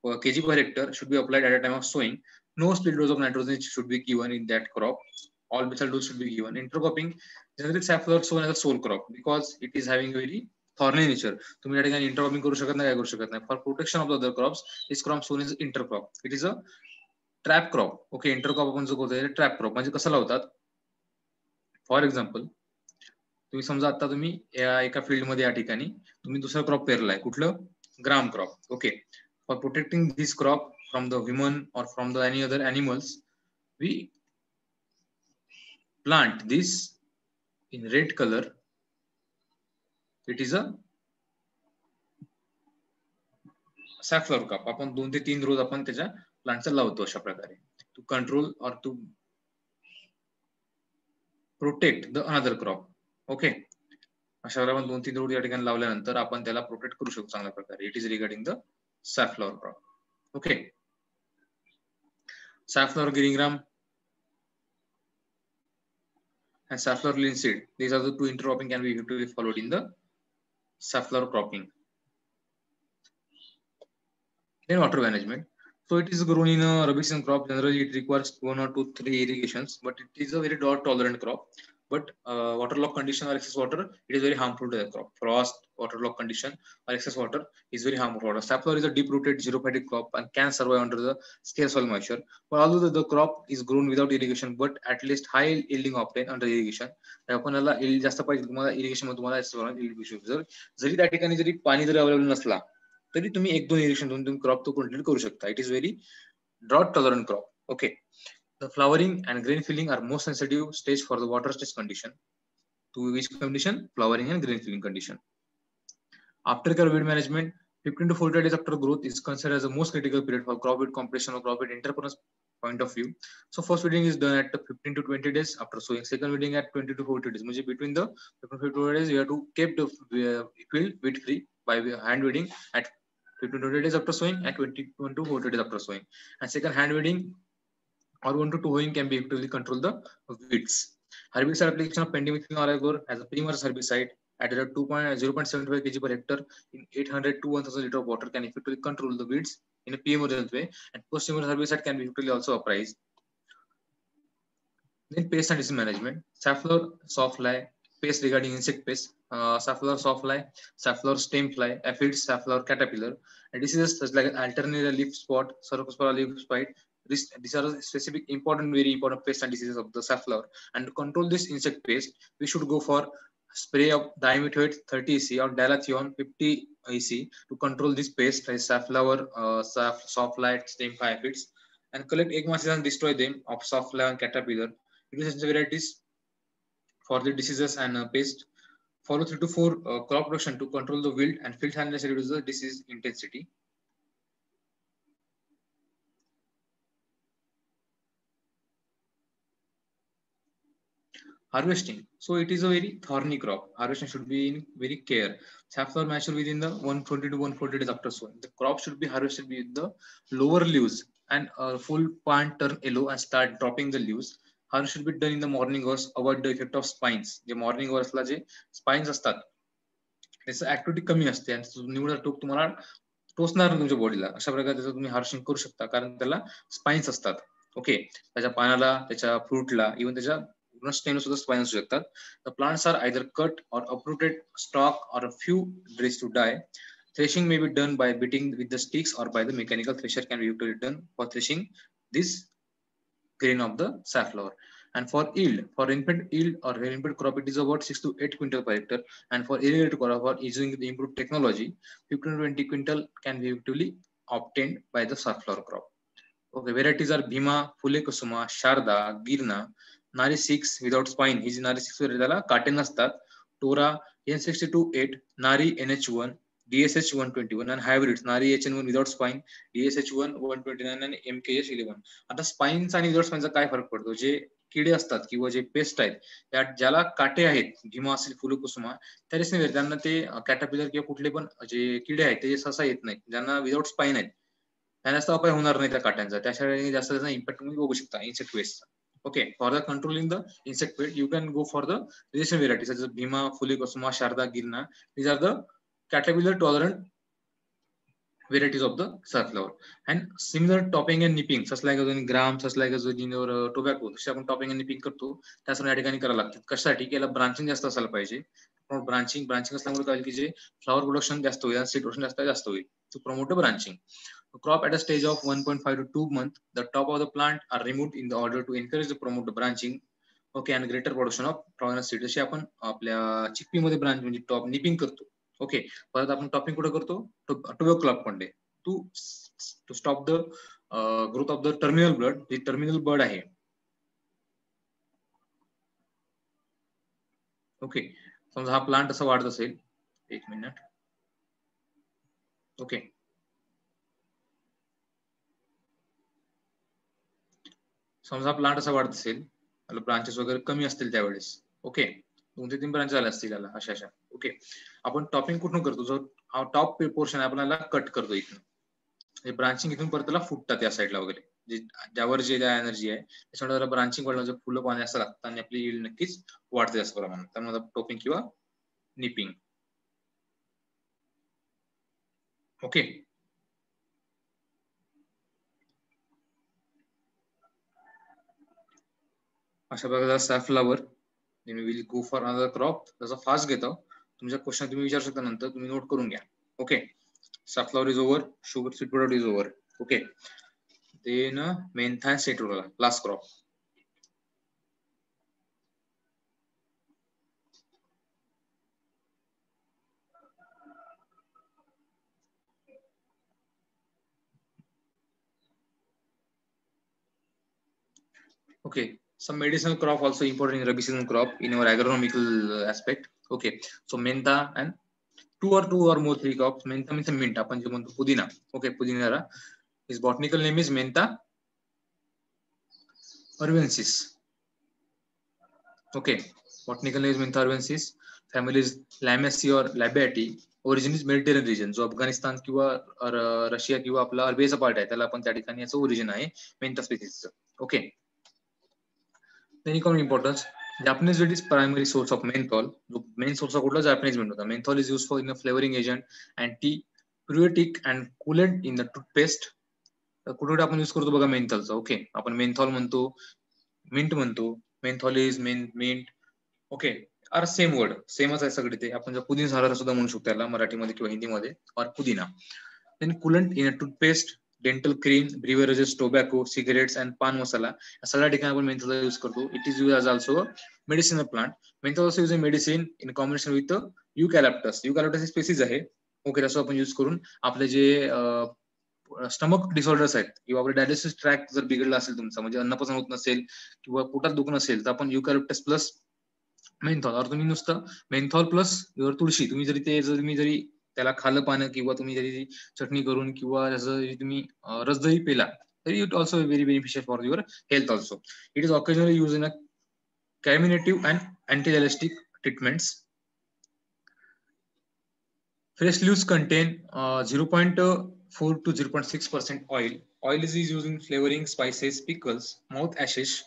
per kg per hectare should be applied at a time of sowing. No split dose of nitrogen should be given in that crop. All basal dose should be given. Intercropping, generally safflower sown as a sole crop because it is having very thorny nature तुम्ही या ठिकाणी intercropping करू शकत नाही काय करू शकत नाही. For protection of the other crops this crop sown is intercrop it is a trap crop okay intercrop आपण जो करतो ट्रॅप क्रॉप म्हणजे कसं लावतात? फॉर एक्झाम्पल तुम्ही समजा आता तुम्ही या एका फील्डमध्ये या ठिकाणी तुम्ही दुसरा क्रॉप पेरलाय. कुठलं? Gram crop okay for protecting this crop from the human or from the any other animals we plant this in red colour it is a safflower crop आपण दोन ते तीन रोज आपण त्याच्या प्लांटचा लावतो अशा प्रकारे. टू कंट्रोल और to protect the another crop okay अशा आपण दोन तीन रोज या ठिकाणी लावल्यानंतर आपण त्याला प्रोटेक्ट करू शकतो चांगल्या प्रकारे. It is regarding the safflower crop okay safflower green gram, and safflower linseed. These are the two intercropping can be effectively followed in the safflower cropping. Then water management. So it is grown in a rubbish crop. Generally, it requires one or two, three irrigations, but it is a very drought tolerant crop. But uh, waterlogged condition or excess water, it is very harmful to the crop. Frost, waterlogged condition or excess water is very harmful water. Safflower is a deep-rooted xerophytic crop and can survive under the scarce soil moisture. But although the, the, crop is grown without irrigation, but at least high yielding obtained under irrigation. आपण याला जास्त पाहिजे तुम्हाला इरिगेशनमध्ये तुम्हाला जर जरी त्या ठिकाणी जरी पाणी जरी अवेलेबल नसला तरी तुम्ही एक दोन इरिगेशन दोन तुम्ही क्रॉप तो कंटिन्यू करू शकता it is very drought tolerant crop okay The flowering and grain filling are most sensitive stage for the water stress condition. To which condition? Flowering and grain filling condition. After crop weed management, 15 to 40 days after growth is considered as the most critical period for crop weed completion or crop weed interference point of view. So first weeding is done at 15 to 20 days after sowing. Second weeding at 20 to 40 days. Means between the 15 to 40 days, you have to keep the uh, field weed free by hand weeding at 15 to 20 days after sowing and 21 to 40 days after sowing. And second hand weeding or 1 to 2 hoeing can be effectively control the weeds. Herbicide application of pendimethalin or agor as a primary herbicide at a 2.0.75 kg per hectare in 800 to 1000 liter of water can effectively control the weeds in a pre-emergent way and post-emergent herbicide can be effectively also applied. Then pest and disease management, safflower soft fly, pest regarding insect pest, uh, safflower soft fly, safflower stem fly, aphids, safflower caterpillar, and diseases such like alternaria leaf spot, Cercospora leaf spite. These are specific important, very important pests and diseases of the safflower. And to control this insect pest, we should go for spray of dimethoate 30 EC or dilathion 50 EC to control this pest like safflower, uh, soft light, stem aphids, and collect egg masses and destroy them of safflower and caterpillar. It varieties for the diseases and uh, pest. Follow three to four uh, crop production to control the wilt and field handlers reduce the disease intensity. Harvesting. So it is a very thorny crop. Harvesting should be in very care. Safflower mature within the 120 to 140 days after sowing. The crop should be harvested with the lower leaves and a full plant turn yellow and start dropping the leaves. Harvest should be done in the morning hours. Avoid the effect of spines. जे morning अवर्सला जे spines असतात त्याचं activity कमी असते आणि निवड टोक तुम्हाला टोचणार नाही तुमच्या बॉडीला अशा प्रकारे त्याचं तुम्ही हार्शिंग करू शकता कारण त्याला स्पाइन्स असतात ओके त्याच्या पानाला त्याच्या फ्रूटला इव्हन त्याच्या Planosteinosuchus of The plants are either cut or uprooted, stalk or a few raised to die. Threshing may be done by beating with the sticks or by the mechanical thresher can be usually done for threshing this grain of the safflower. And for yield, for input yield or infant crop, it is about 6 to 8 quintal per hectare. And for irrigated crop, for using the improved technology, 15 to 20 quintal can be effectively obtained by the safflower crop. Okay, varieties are Bhima, Phule Kusuma, Sharda, Girna, NARI six without spine ही जी नारी six वगैरे त्याला काटे नसतात. टोरा N sixty two eight NARI N H one DSH 121 आणि hybrid NARI H N one without spine DSH one one twenty nine आणि M K H eleven आता spines आणि विदाउट स्पाइनचा काय फरक पडतो? जे किडे असतात किंवा जे पेस्ट आहेत त्या ज्याला काटे आहेत भीमा असेल फुलकुसुमा त्या नाही त्यांना ते कॅटापिलर किंवा कुठले पण जे किडे आहेत ते सहसा येत नाहीत ज्यांना विदाउट स्पाइन आहेत त्यांना जास्त अपाय होणार नाही त्या काट्यांचा. त्याच्यामुळे जास्त त्याचा इम्पॅक्ट तुम्ही बघू शकता इन्सेक्ट वेस्टचा okay for the controlling the insect pest you can go for the resistant varieties such as bhima fulikosuma sharda girna these are the caterpillar tolerant varieties of the sunflower and similar topping and nipping such like as gram such like as in your uh, tobacco जसे आपण topping आणि nipping करतो त्यासाठी या ठिकाणी करायला लागतात कशासाठी की याला ब्रांचिंग जास्त असायला पाहिजे ब्रांचिंग ब्रांचिंग असल्यामुळे काय की जे फ्लॉवर प्रोडक्शन जास्त होईल सीड प्रोडक्शन जास्त जास्त होईल to promote branching crop at a stage of 1.5 to 2 months the top of the plant are removed in the order to encourage the promote the branching okay and greater production of provenance seed जसे आपण आपल्या चिक्पी मध्ये branch म्हणजे top nipping करतो okay परत आपण topping कुठे करतो tobacco क्लॉपमध्ये to to stop the growth of the terminal bud जे टर्मिनल बर्ड आहे ओके समजा हा प्लांट असा वाढत असेल एक मिनिट ओके समजा प्लांट असा वाढत असेल ब्रांचेस वगैरे कमी असतील त्यावेळेस. ओके दोन ते तीन ब्रांच झाले असतील याला अशा अशा. ओके आपण टॉपिंग कुठून करतो? जो हा टॉप पोर्शन आहे आपल्याला कट करतो इथून. ब्रांचिंग इथून परत त्याला फुटतात या साईडला वगैरे. जे ज्यावर जे एनर्जी आहे त्याच्यामुळे त्याला ब्रांचिंग वाढलं म्हणजे फुलं पाणी असं लागतं आणि आपली इल्ड नक्कीच वाढते जास्त प्रमाणात. त्यामुळे टॉपिंग किंवा निपिंग ओके अशा प्रकारचा safflower will go for another crop त्याचा फास्ट घेतो. तुमच्या क्वेश्चन तुम्ही विचारू शकता नंतर. तुम्ही नोट करून घ्या. Okay safflower is over sugar sweet product is over okay then mentha सेटोला last crop okay? Some medicinal crop also important in rabi season crop in our agronomical aspect okay so menta and two or two or more three crops Menta means mint आपण जे म्हणतो पुदिना okay पुदिनाला his botanical name is menta arvensis okay botanical name is menta arvensis family is lamaceae or Labiatae. Origin is Mediterranean region जो अफगाणिस्तान किंवा Russia किंवा आपला अरबेचा part आहे त्याला आपण त्या ठिकाणी याचं ओरिजिन आहे मेंथा स्पेसिसचं okay मेनिकॉल importance Japanese it is primary source of menthol जो मेन सोर्स ऑफ कुठला जॅपनीज मेंट होता menthol is use for in a flavouring agent antipruritic and coolant in the toothpaste कुठे कुठे आपण युज करतो बघा मेंथॉलचा ओके आपण मेंथॉल म्हणतो मिंट म्हणतो. Menthol is main mint okay are same word सेमच आहे सगळे ते. आपण जर पुदिन झाला सुद्धा म्हणू शकतो त्याला मराठीमध्ये किंवा हिंदीमध्ये. और पुदिना. Then coolant in a toothpaste dental cream beverages tobacco cigarettes and pan masala या सगळ्या ठिकाणी आपण मेंथॉलचा यूज करतो it is use as also medicinal plant menthol also use medicine in combination with eucalyptus eucalyptus species आहे okay तसं आपण use करून आपले जे स्टमक डिसऑर्डर्स आहेत किंवा आपलं डायजेस्टिव्ह ट्रॅक जर बिघडला असेल तुमचा म्हणजे अन्नपचन होत नसेल किंवा पोटात दुख नसेल तर आपण युकॅलेप्टस प्लस मेंथॉल और तुम्ही नुसतं मेंथॉल प्लस युअर तुळशी तुम्ही जरी ते जर तुम्ही जरी त्याला खालं पानं किंवा तुम्ही जरी चटणी करून किंवा त्याचं तुम्ही रसदही पेला तरी it also very beneficial for your health also it is occasionally use in a carminative and antispasmodic treatments fresh leaves contain uh, 0.4 to 0.6% oil. Oil is used in flavoring spices, pickles, mouth ashes,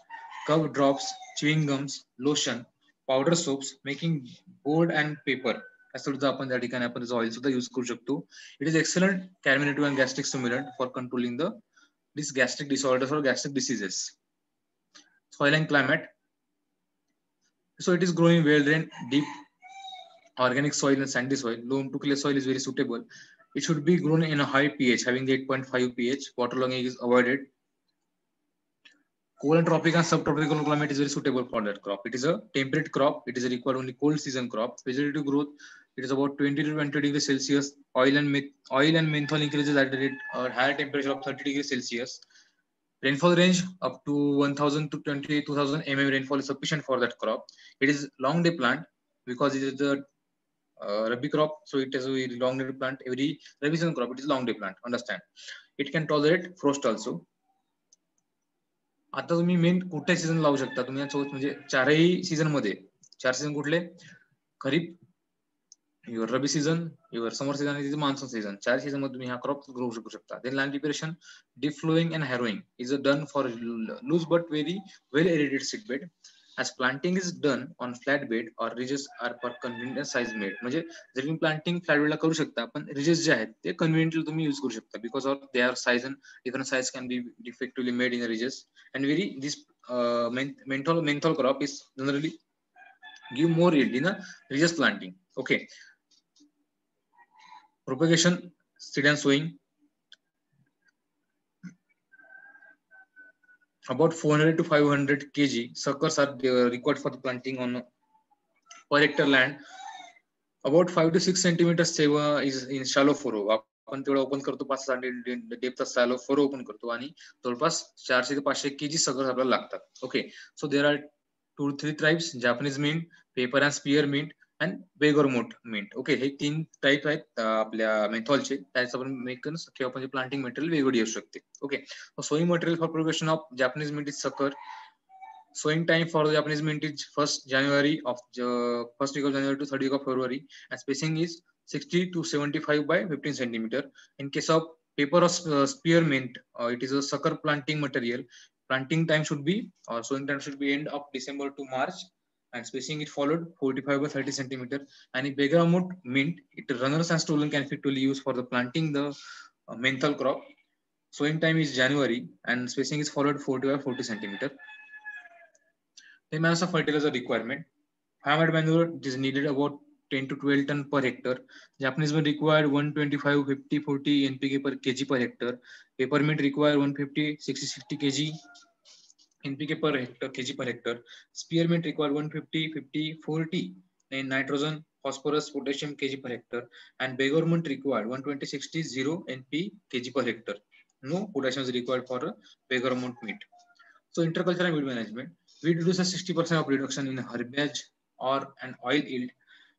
curb drops, chewing gums, lotion, powder soaps, making board and paper. सुद्धा आपण त्या ठिकाणी आपण oil सुद्धा use करू शकतो it is excellent carminative and gastric stimulant for controlling the this gastric disorders or gastric diseases soil and climate so it is growing well drained deep organic soil and sandy soil loam to clay soil is very suitable it should be grown in a high ph having 8.5 ph waterlogging is avoided cold and tropical and subtropical climate is very suitable for that crop. It is a temperate crop. It is a required only cold season crop. Vegetative growth, it is about 20 to 20 degrees Celsius. Oil and oil and menthol increases at a rate or higher temperature of 30 degrees Celsius. Rainfall range up to 1000 to 22,000 mm rainfall is sufficient for that crop. It is long day plant because it is the uh, Rabi crop, so it is a long day plant. Every Rabi season crop, it is long day plant. Understand? It can tolerate frost also. आता तुम्ही main कुठल्या season लावू शकता तुम्ही म्हणजे चारही सीझनमध्ये चार सीझन कुठले kharif your rabi season your summer season आणि मान्सून सीझन चार सीझनमध्ये तुम्ही हा क्रॉप ग्रो शकू शकता. Then land preparation deep ploughing and harrowing is a done for loose but very well aerated seed bed as planting is done on flat bed or ridges are for convenient size made म्हणजे जर तुम्ही planting flat बेडला करू शकता पण ridges जे आहेत ते conveniently तुम्ही यूज करू शकता because of they are size and different size can be defectively made in ridges and very this menthol menthol crop is generally give more yield in ridges planting okay okay. Propagation seed and sowing about 400 to 500 kg suckers are required for the planting on per hectare land. About 5 to 6 centimeters seva is in shallow furrow. आपण तेवढं open करतो पाच depth Cello four open करतो आणि जवळपास चारशे ते पाचशे केजी सगळं आपल्याला लागतात okay so there are two three tribes Japanese mint pepper and spear mint and bergamot okay हे तीन टाईप आहेत आपल्या मेथॉलचे त्याचं पण मेकन किंवा प्लांटिंग मटेरियल वेगळी येऊ शकते. Okay sowing material for progression of Japanese mint is sucker sowing time for Japanese mint is first January of first week of January to thirty of February and spacing is sixty to seventy five by fifteen centimeter in case of pepper of spear mint it is a sucker planting material planting time should be sowing time should be end of December to March and spacing it followed 45 by 30 centimeter. And in Bergamot mint, it runners and stolen can effectively use for the planting the uh, menthol crop. Sowing time is January and spacing is followed 40 by 40 centimeter. Then as of fertilizer requirement, hammered manure is needed about 10 to 12 ton per hectare. Japanese mint required 125, 50, 40 NPK per kg per hectare. Peppermint required 150, 60, 60 kg NPK per hectare, kg per hectare. Spearmint required 150, 50, 40 in nitrogen, phosphorus, potassium kg per hectare. And begormont required 120, 60, 0 NP kg per hectare. No potassium is required for a begormont meat. So intercultural weed management. Weed reduces 60% of reduction in herbage or an oil yield.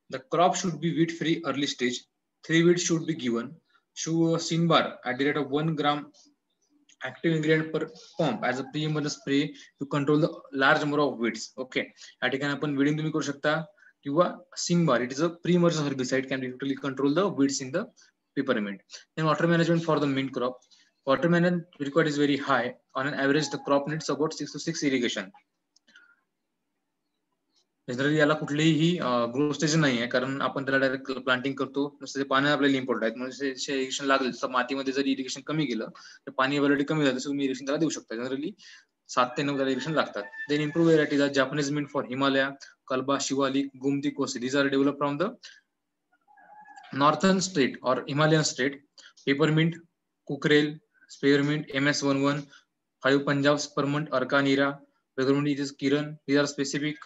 The crop should be weed free early stage. Three weeds should be given. Show a Sinbar at the rate of 1 gram active ingredient per pump as a pre spray to control the large number of weeds. Okay. या ठिकाणी आपण weeding तुम्ही करू शकता किंवा Singbar, it is a pre-emergence herbicide can effectively control the weeds in the peppermint. Then water management for the mint crop Water management required is very high. On an average, the crop needs about six to six irrigation. Generally याला कुठलीही grow stage नाही आहे कारण आपण त्याला direct planting करतो. नुसते पाणी आपल्याला इम्पॉर्टंट आहेत. म्हणजे इरिगेशन लागेल. तर मातीमध्ये जर इरिगेशन कमी गेलं तर पाणी अवेलेबिलिटी कमी झालं. तर तुम्ही इरिगेशन त्याला देऊ शकता. जनरली सात ते नऊ इरिगेशन लागतात. Then improve varieties are Japanese mint for Himalaya Kalba Shivalik Gomti Kosi these are develop from the northern state or Himalayan state peppermint Kukrail spearmint M S one one five Punjab spearmint अर्कानिरा वेगरमिंट is Kiran these are specific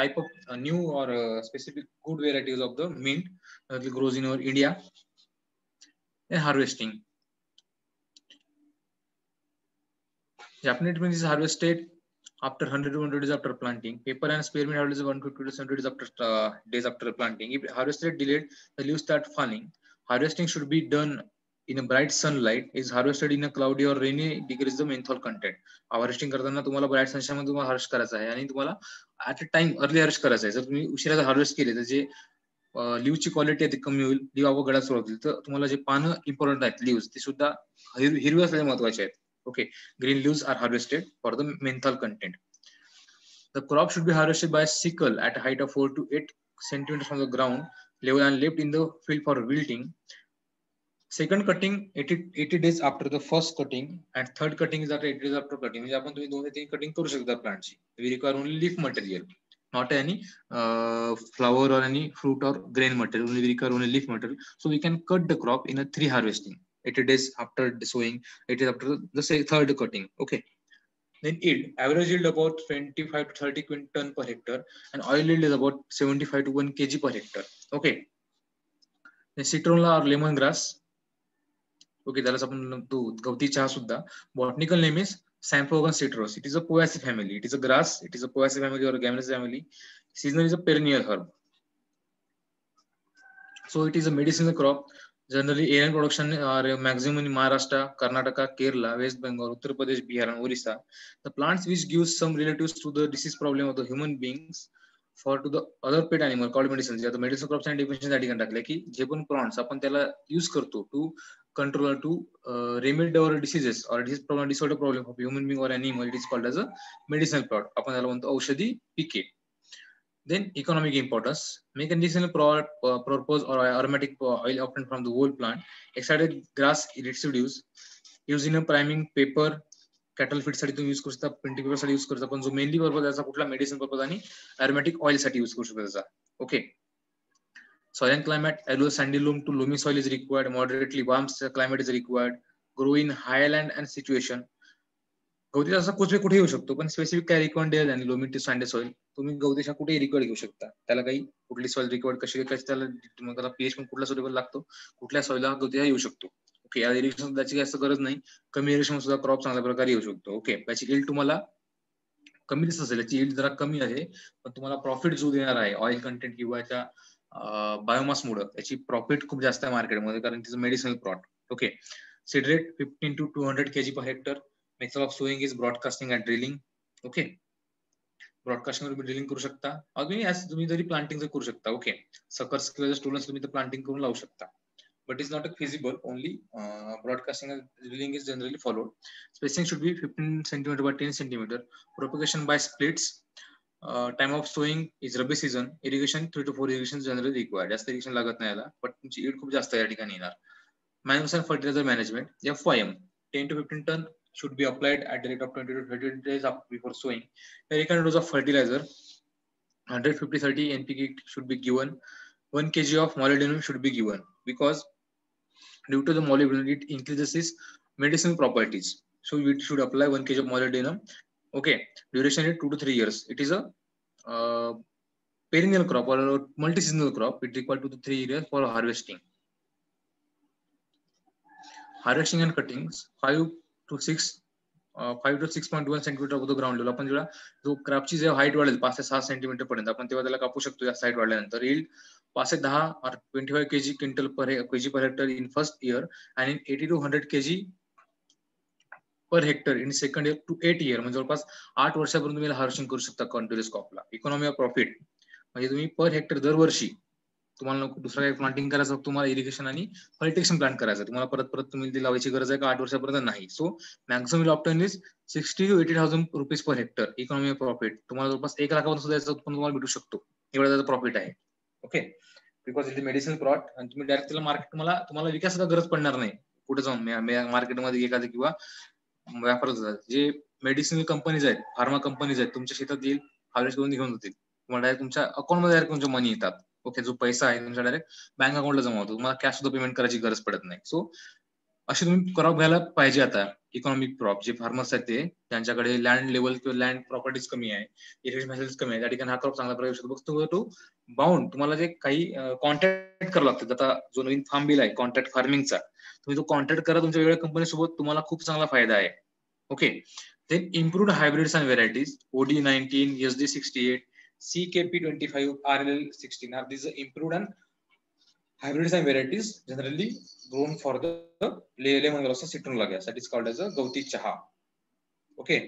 type of uh, new or uh, specific good varieties of the mint that grows in our India. And harvesting. Japanese mint is harvested after 100 to 100 days after planting. Paper and spearmint harvested 150 to 100 days after uh, days after planting. If harvested delayed, the leaves start falling. Harvesting should be done in a bright sunlight is harvested in a cloudy or rainy decrease the menthol content harvesting करताना तुम्हाला bright sunshine मध्ये तुम्हाला हर्ष करायचा आहे आणि तुम्हाला at a time early harvest करायचा आहे. जर तुम्ही उशिरा हार्वेस्ट केले तर जे लिव्हची क्वालिटी आहे ती कमी होईल लिव्ह आपण गडा सुरू होतील तर तुम्हाला जे पानं इम्पॉर्टंट आहेत लिव्ह ते सुद्धा हिरवी असलेले महत्त्वाचे आहेत. Okay green leave are harvested for the menthol content the crop should be harvested by sickle at height of four to eight centimeter from the ground level and left in the field for wilting wilting. Second cutting 80, 80 days after the first cutting and third cutting is after 80 days after cutting. म्हणजे आपण तुम्ही दोन ते तीन cutting करू शकता प्लांटची. We require only leaf material, not any uh, flower or any fruit or grain material. Only we require only leaf material. So we can cut the crop in a three harvesting. 80 days after the sowing, 80 days after the say, third cutting. Okay. Then yield, average yield about 25 to 30 quinton per hectare, and oil yield is about 75 to 1 kg per hectare. Okay. Then citronella or lemongrass. Okay त्यालाच आपण म्हणतो गवती चहा सुद्धा botanical name is cymbopogon citratus it is a poaceae family it is a grass it is a poaceae family or गॅमिनस family seasonal is a perennial herb so it is a medicinal crop generally area production are maximum in Maharashtra Karnataka Kerala West Bengal Uttar Pradesh Bihar आणि Orissa the plants which give some relative to the disease problem of the human beings for to the other pet animal call medicine medicine crops and deficiencies या ठिकाणी टाकले की जे पण plants आपण त्याला use करतो to controller to uh, remedy our diseases or disease problem, disorder problem of human being or animal. It is called as a medicinal product. आपण त्याला म्हणतो औषधी पिके Then economic importance. Make a medicinal purpose uh, or aromatic uh, oil obtained from the whole plant. Excited grass residues used in a priming paper cattle फीडसाठी तुम्ही use करू शकता printing पेपरसाठी use करू शकता पण जो मेनली पर्पज त्याचा कुठला medicine purpose आणि अरोमॅटिक ऑइलसाठी युज करू शकता त्याचा okay soil and climate alluvial sandy loam to loamy soil is required moderately warm climate is required grow in highland and situation. गवती असं कुठे कुठे येऊ शकतो पण स्पेसिफिक काय रिक्वायर्ड आहे? आणि लोमी टू सँडे सॉइल तुम्ही गवतीच्या कुठेही रिकॉर्ड घेऊ शकता. त्याला काही कुठली सॉइल रिक्वायर्ड कशी कशी त्याला त्याला पीएच पण कुठल्या सुटेबल लागतो? कुठल्या सॉइलला गवतीला येऊ शकतो. ओके या इरिगेशन त्याची जास्त गरज नाही. कमी इरिगेशन सुद्धा क्रॉप चांगल्या प्रकारे येऊ शकतो. ओके त्याची इल्ड तुम्हाला कमी दिसत असेल. याची इल्ड जरा कमी आहे पण तुम्हाला प्रॉफिट जो देणार आहे ऑइल कंटेंट किंवा याच्या बायोमास मुळे. त्याची प्रॉफिट खूप जास्त आहे मार्केटमध्ये कारण तिचं medicinal प्रॉट okay seed rate fifteen to two hundred KG per hectare method of sowing is broadcasting and drilling okay broadcasting तुम्ही ड्रिलिंग करू शकता. तुम्ही तुम्ही जरी प्लांटिंग करू शकता. ओके सकर्स किंवा स्टुडंट तुम्ही प्लांटिंग करून लावू शकता. But is not a feasible only broadcasting drilling is generally followed spacing should be fifteen centimeter by ten centimeter propagation by splits. Uh, time of sowing is Rabi season. Irrigation three to four irrigations generally required. जास्त irrigation लागत नाही याला, but तुमची yield खूप जास्त या ठिकाणी येणार. Manures and fertilizer management. FYM 10 to 15 ton should be applied at the rate of 20 to 30 days before sowing. The recommended dose of fertilizer 150-30 NPK should be given. 1 kg of molybdenum should be given because due to the molybdenum, it increases its medicinal properties. So we should apply one kg of molybdenum. Okay, duration is two to three years. It is a uh, perennial crop or a multi-seasonal crop. It requires two to three years for harvesting. Harvesting and cuttings, five to six five to six point one centimeter होतो ground level आपण जेव्हा जो क्राफ्टची जे height वाढेल पाच ते सहा centimetre पर्यंत आपण तेव्हा त्याला कापू शकतो या हाईट वाढल्यानंतर येईल पाच ते दहा twenty five KG quintal per KG per hectare in first year आणि eighty to hundred KG per hectare in second year to eight year म्हणजे जवळपास आठ वर्षापर्यंत तुम्ही हार्वेस्टिंग करू शकता कॉन्टिन्युअस क्रॉपला इकॉनॉमी ऑफ प्रॉफिट म्हणजे तुम्ही पर हेक्टर दरवर्षी तुम्हाला दुसरा काही प्लांटिंग करायचं तुम्हाला इरिगेशन आणि फर्टिगेशन प्लांट करायचं. तुम्हाला परत परत तुम्ही लावायची गरज आहे का आठ वर्षापर्यंत नाही. So maximum option is sixty to eighty thousand rupees per hectare economy profit तुम्हाला जवळपास एक लाखापर्यंत सुद्धा याचा उत्पन्न तुम्हाला भेटू शकतो. एवढा त्याचा प्रॉफिट आहे. Okay because it medicine product आणि तुम्ही डायरेक्ट त्याला मार्केट तुम्हाला तुम्हाला विकासाचा गरज पडणार नाही. कुठे जाऊन? मार्केटमध्ये एखादं किंवा व्यापार जे मेडिसिनल कंपनीज आहेत फार्मा कंपनीज आहेत तुमच्या शेतात येईल हार्वेस्ट करून घेऊन जातील. तुम्हाला डायरेक्ट तुमच्या अकाउंटमध्ये डायरेक्ट तुमच्या मनी येतात. ओके जो पैसा आहे तुमच्या डायरेक्ट बँक अकाउंटला जमा होतो. तुम्हाला कॅश सुद्धा पेमेंट करायची गरज पडत नाही. सो असे तुम्ही क्रॉप घ्यायला पाहिजे आता इकॉनॉमिक क्रॉप जे फार्मर्स आहेत ते त्यांच्याकडे लँड लेवल किंवा लँड प्रॉपर्टीज कमी आहे इरिगेशन फॅसिलिटीज कमी आहे त्या ठिकाणी हा क्रॉप चांगला प्रयोग शकतो. बघतो तो बाउंड तुम्हाला जे काही कॉन्टॅक्ट करावं लागतं. आता जो नवीन फार्म बिल आहे कॉन्ट्रॅक्ट फार्मिंगचा तुम्ही तो कॉन्टॅक्ट करा तुमच्या वेगळ्या कंपनीसोबत तुम्हाला खूप चांगला फायदा आहे. Okay then improved hybrid and varieties OD nineteen S D sixty eight C K P twenty five R L sixteen are this improved and hybrid and varieties generally grown for the लेले म्हणजे सिटून लागेल गवती चहा okay.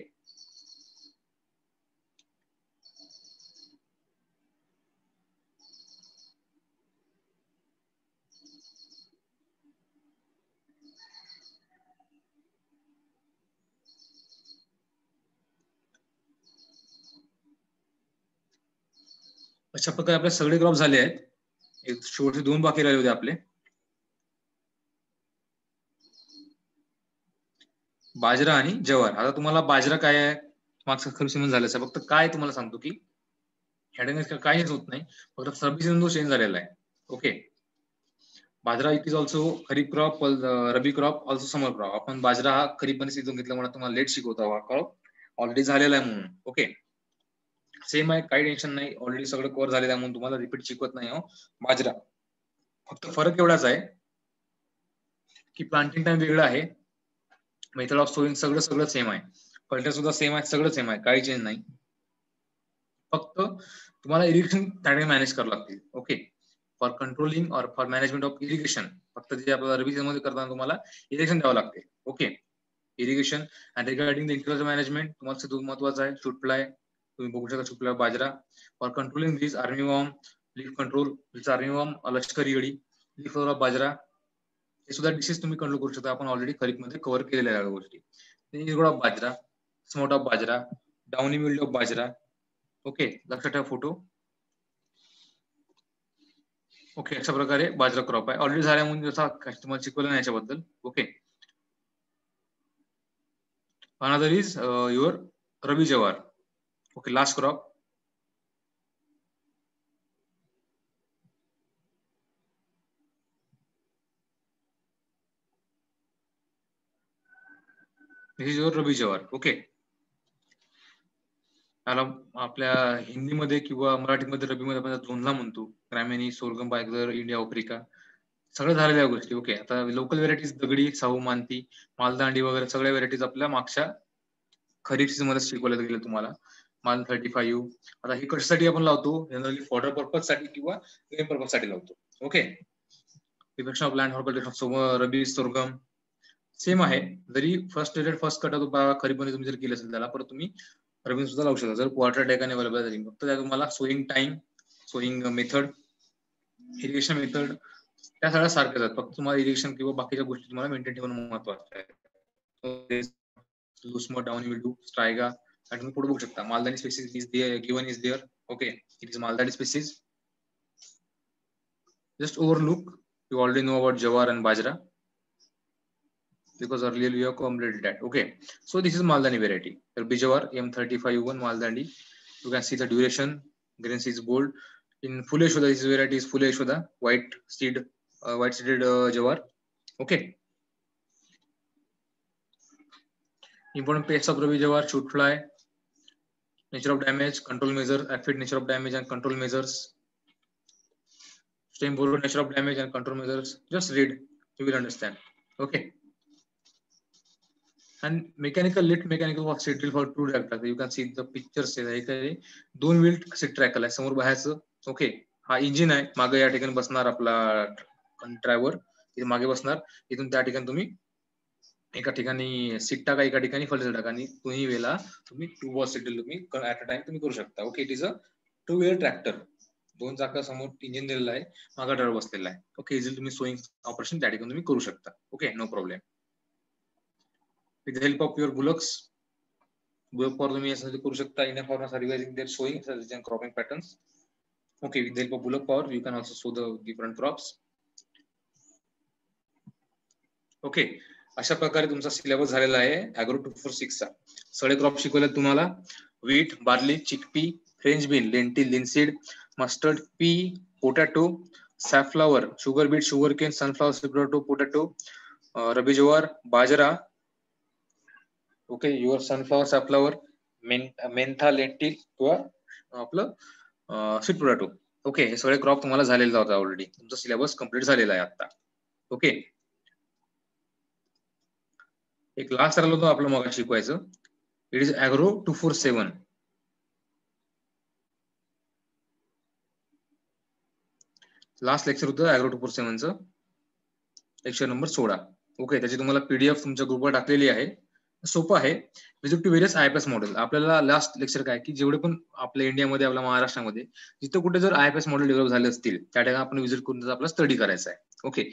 अशा प्रकारे आपले सगळे crop झाले आहेत. एक शेवटचे दोन बाकी राहिले होते आपले. बाजरा आणि जवार. आता तुम्हाला बाजरा काय आहे? मागचं खरं समज झालं फक्त काय तुम्हाला सांगतो की ह्या काहीच होत नाही. फक्त सर्व्हिस तो चेंज झालेला आहे. Okay bajra it is also kharif crop rabi crop also summer crop आपण बाजरा हा खरीप सीझन घेतल्यामुळे तुम्हाला लेट शिकवतो हा क्रॉप ऑलरेडी झालेला आहे म्हणून. ओके सेम आहे काही टेन्शन नाही. ऑलरेडी सगळं कव्हर झाले त्यामुळे तुम्हाला रिपीट शिकवत नाही हो. बाजरा. फक्त फरक एवढाच आहे की प्लांटिंग टाइम वेगळा आहे. मेथड ऑफ सोईंग सगळं सगळं सेम आहे. फल्टर सुद्धा सेम आहे सगळं सेम आहे. काही चेंज नाही. फक्त तुम्हाला इरिगेशन टाइम मॅनेज करावं लागतील. Okay for controlling or for management of irrigation फक्त जे आपल्याला रिव्हिजनमध्ये करताना तुम्हाला इरिगेशन द्यावं लागते. Okay irrigation and regarding the management तुम्हाला महत्वाचं आहे फ्लाय तुम्ही बघू शकता सुटप्लाय बाजरा. For controlling this army worm leaf control which army worm लष्करी अडी लीफ ऑफ बाजरा. हे सुद्धा डिशेस तुम्ही कंट्रोल करू शकता. आपण ऑलरेडी खरीपमध्ये कव्हर केलेल्या आहे गोष्टी. Of bajra. Smut of bajra. Downy mildew of bajra. Okay लक्षात ठेवा फोटो ओके अशा प्रकारे बाजरा क्रॉप आहे. ऑलरेडी झाल्यामुळे जसा तुम्हाला शिकवलं नाही याच्याबद्दल. Okay another is your rabi jowar okay last crop This is your rabi jowar okay त्याला आपल्या हिंदीमध्ये किंवा मराठीमध्ये रबीमध्ये आपण झोनला म्हणतो. Gramineae sorghum bicolor India Africa. सगळं झालेल्या गोष्टी. ओके आता लोकल व्हेरायटीज दगडी साहू मानती मालदांडी वगैरे सगळ्या व्हेरायटीज आपल्या मागच्या खरीप सीझनमध्ये शिकवल्या गेल्या तुम्हाला. मान थर्टी फाईव्ह आता हे कशासाठी आपण लावतो? जनरली फॉर्डर पर्पजसाठी किंवा गेम पर्पजसाठी लावतो. Okay defection of land horticulture rabi sorghum same आहे. जरी first rated first cut kharif तुम्ही जर केलं असेल त्याला परत तुम्ही रबी सुद्धा लावू शकता. जर क्वार्टर टॅकाने अवेलेबल झाली फक्त त्या तुम्हाला sowing time sowing method irrigation method त्या सगळ्या सारख्याच आहेत. फक्त तुम्हाला इरिगेशन किंवा बाकीच्या गोष्टी तुम्हाला मेंटेन ठेवणं महत्वाचं आहे. लुसमर डाऊन विडू स्ट्रायगा तुम्ही पुढे बघू शकता Maldandi species is given is there okay it is Maldandi species just overlook you already know about jawar and bajra because earlier we have completed that. Okay, so this is Maldani variety. Bijawar M35U1 Maldani. You can see the duration. Green is bold. In Full Yashoda, this variety is Full Yashoda, white seed, uh, white seeded uh, Jawar. Okay. Important pests of Rabi Jawar, shoot fly, nature of damage, control measures, aphid nature of damage and control measures, stem borer nature of damage and control measures. Just read, you will understand. Okay. and mechanical lit mechanical of seat for two tractor you can see the pictures काही दोन wheel seat ट्रॅकल आहे समोर बाहेरचं okay हा engine आहे मागे या ठिकाणी बसणार आपला ड्रायव्हर इथे मागे बसणार इथून त्या ठिकाणी तुम्ही एका ठिकाणी सीट टाका एका ठिकाणी फर्स्ट टाका आणि तुम्ही वेळेला तुम्ही टू बॉस सेटल तुम्ही ऍट अ टाइम तुम्ही करू शकता. Okay it is a two wheeler tractor दोन चाका समोर इंजिन दिलेलं आहे मागा ड्रायव्हर बसलेला आहे. ओके इझिली तुम्ही सोईंग ऑपरेशन त्या ठिकाणी तुम्ही करू शकता. Okay no problem with help of your bullocks bullock for तुम्ही यासाठी करू शकता. In for revising there their cropping patterns okay with help of bullock power you can also sow the different crops okay अशा प्रकारे तुमचा syllabus झालेला आहे. Agro two four सिक्सचा सगळे क्रॉप शिकवले तुम्हाला. Wheat barley chickpea French bean lentil linseed mustard pea potato safflower sugar beet sugar cane sunflower potato rabi jowar bajra okay your sunflower safflower mentha lentil किंवा uh, आपलं sweet potato okay हे सगळे crop तुम्हाला झालेले होता already तुमचा syllabus complete झालेला आहे आता ओके एक लास्ट राहिलं होतं आपलं मग शिकवायचं. It is agro two four seven last lecture होतं अॅग्रो टू फोर सेव्हनचं लेक्चर नंबर सोळा. ओके त्याची तुम्हाला पीडीएफ तुमच्या ग्रुपवर टाकलेली आहे. सोपं आहे. Visit to various I S model आपल्याला लास्ट लेक्चर काय की जेवढे पण आपल्या इंडियामध्ये आपल्या महाराष्ट्रामध्ये जिथं कुठे जर आय एस मॉडेल डेव्हलप झाले असतील त्या ठिकाणी आपण व्हिजिट करून आपला स्टडी करायचा आहे. ओके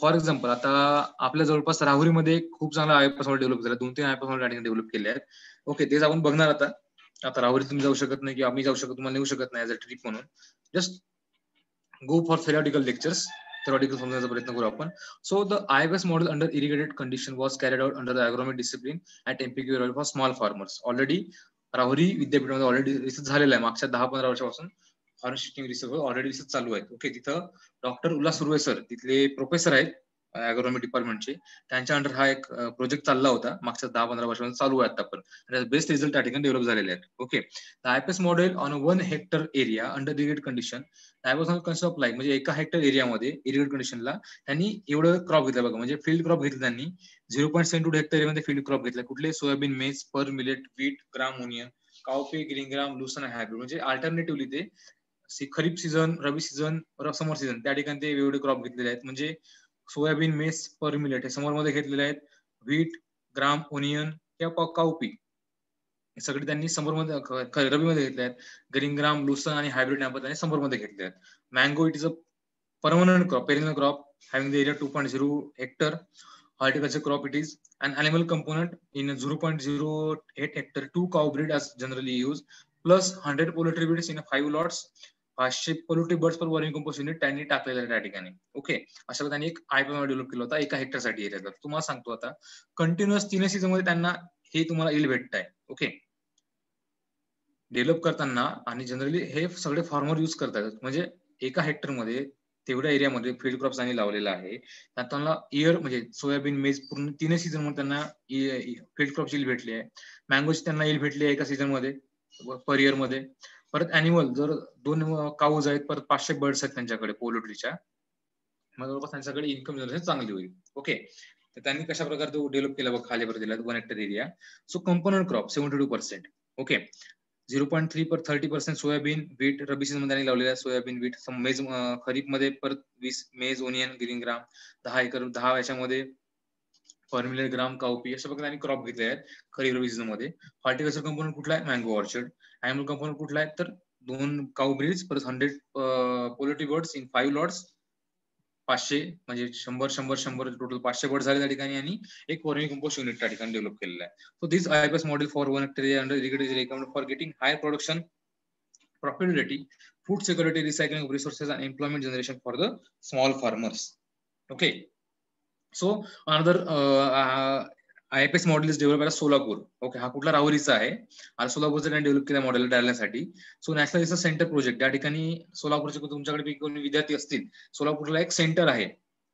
फॉर एक्झाम्पल आता आपल्या जवळपास राहुरीमध्ये खूप चांगला आय एस मॉडेल डेव्हलप झाला. दोन तीन आय एस मॉडेल ठिकाणी डेव्हलप केले आहेत. ओके तेच आपण बघणार आता. आता राहुरी तुम्ही जाऊ शकत नाही किंवा आम्ही जाऊ शकत तुम्हाला नेऊ शकत नाही ऍज अ ट्रिप म्हणून. Just go for theoretical lectures theoretical समजण्याचा प्रयत्न करू आपण so the I model under irrigated condition was carried out under the agronomic discipline at MPKV for small farmers already Rahuri विद्यापीठामध्ये ऑलरेडी रिसर्च झालेला आहे. मागच्या दहा पंधरा वर्षापासून फॉरेस्ट रिसर्च ऑलरेडी रिसर्च चालू आहे. ओके तिथं डॉक्टर उल्हास सुर्वे सर तिथले प्रोफेसर आहेत अॅग्रोनॉमी डिपार्टमेंटचे त्यांच्या अंडर हा एक प्रोजेक्ट चालला होता. मागच्या दहा पंधरा वर्षापासून चालू आहे आता पण. बेस्ट रिझल्ट त्या ठिकाणी डेव्हलप झालेले आहेत. Okay IPS model on one hectare area under irrigate condition concept like म्हणजे एका हेक्टर एरियामध्ये इरिगेट कंडिशनला त्यांनी एवढं क्रॉप घेतलं बघा. म्हणजे फील्ड क्रॉप घेतलं त्यांनी. Zero point seven two hectare एरियामध्ये फील्ड क्रॉप घेतला. कुठले? Soybean maize pearl millet wheat gram onion cowpea green gram lucerne hybrid म्हणजे अल्टरनेटिव्हली ते kharif season rabi season summer season त्या ठिकाणी ते वेगवेगळे क्रॉप घेतलेले आहेत. म्हणजे सोयाबीन मेस पर मिलेट हे समोर मध्ये घेतलेले आहेत. व्हीट ग्राम ओनियन किंवा काउपी हे सगळे त्यांनी समोर मध्ये रबी मध्ये घेतले आहेत. ग्रीनग्राम लुसन आणि हायब्रिड नॅपर त्यांनी समोर मध्ये घेतले आहेत. Mango it is a permanent crop perennial crop having the area two point zero hectare horticulture crop it is. An animal component in 0.08 hectare two cow breed as generally used plus 100 poultry breeds in five lots. पाचशे poultry birds per vermicompost unit त्यांनी टाकलेलं त्या ठिकाणी. Okay अशा त्यांनी एक IPM develop केला होता एका हेक्टरसाठी एरिया तुम्हाला सांगतो आता कंटिन्युअस तीन सीझनमध्ये त्यांना हे तुम्हाला इल भेटत आहे ओके डेव्हलप करताना आणि जनरली हे सगळे फार्मर युज करतात. म्हणजे एका हेक्टरमध्ये तेवढ्या एरियामध्ये फील्ड क्रॉप त्यांनी लावलेला आहे. त्यांना इयर म्हणजे सोयाबीन मेज पूर्ण तीन सीझनमध्ये त्यांना फील्ड क्रॉप्स इल भेटली. आहे मँगोची त्यांना इल भेटली आहे एका सीझनमध्ये पर इयरमध्ये. परत अॅनिमल जर दोन काऊज आहेत परत पाचशे बर्ड्स आहेत त्यांच्याकडे पोल्ट्रीच्या मग जवळपास त्यांच्याकडे इन्कम जनरेशन चांगली होईल. ओके तर त्यांनी कशा प्रकारे तो डेव्हलप केला बघ खाली दिला one hectare area so component crop seventy two percent okay zero point three per thirty percent soybean wheat rabi सीझनमध्ये लावलेला सोयाबीन वीट मेज खरीपमध्ये परत वीस मेज ओनियन ग्रीन ग्राम दहा एकर दहा याच्यामध्ये फॉर्म्युलर ग्राम काउपी अशा प्रकारे क्रॉप घेतले आहेत खरीप रबी सीझनमध्ये. हॉर्टिकल्चर कंपोनंट कुठला आहे? मँगो ऑर्चर्ड अॅनिमल कंपोनंट कुठला आहे? तर दोन काउ ब्रिड्स परत hundred poultry birds in five lots पाचशे म्हणजे शंभर शंभर शंभर टोटल पाचशे बर्ड झाले त्या ठिकाणी आणि एक वॉर्मिंग कंपोस्ट युनिट त्या ठिकाणी डेव्हलप केलेलं आहे so this I S model for one hectare under irrigated for getting higher production profitability, food security, recycling of resources, and employment generation for the small farmers. Okay. So another uh, uh IPS model is develop Solapur okay हा कुठला राहुरीचा आहे? आणि सोलापूरचा त्यांनी develop केला model डायलण्यासाठी so national research centre project त्या ठिकाणी सोलापूरचे तुमच्याकडे कोणी विद्यार्थी असतील सोलापूरला एक सेंटर आहे.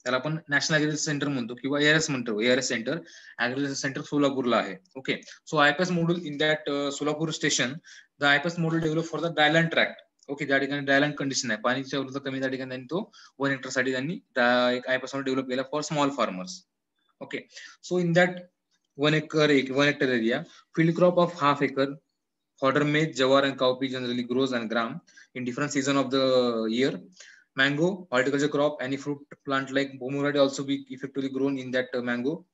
त्याला आपण नॅशनल अग्रिकल्चर सेंटर म्हणतो किंवा एआरएस म्हणतो. एआरएस सेंटर अग्रिकल्चर सेंटर सोलापूरला आहे. Okay so IPS F model in that Solapur station the I F model develop for the dryland tract okay ज्या ठिकाणी डायलँड कंडिशन आहे. पाणीच्या उपलब्ध कमी त्या ठिकाणी त्यांनी तो वन हेक्टरसाठी त्यांनी एक आयपीएस मॉडेल डेव्हलप केला for small farmers okay so in that one acre, one hectare area. Field crop of half acre. Fodder maize, jawar and cowpea generally grows and gram in different season of the year. Mango, horticulture crop, any fruit plant like pomegranate also be effectively grown in that uh, mango.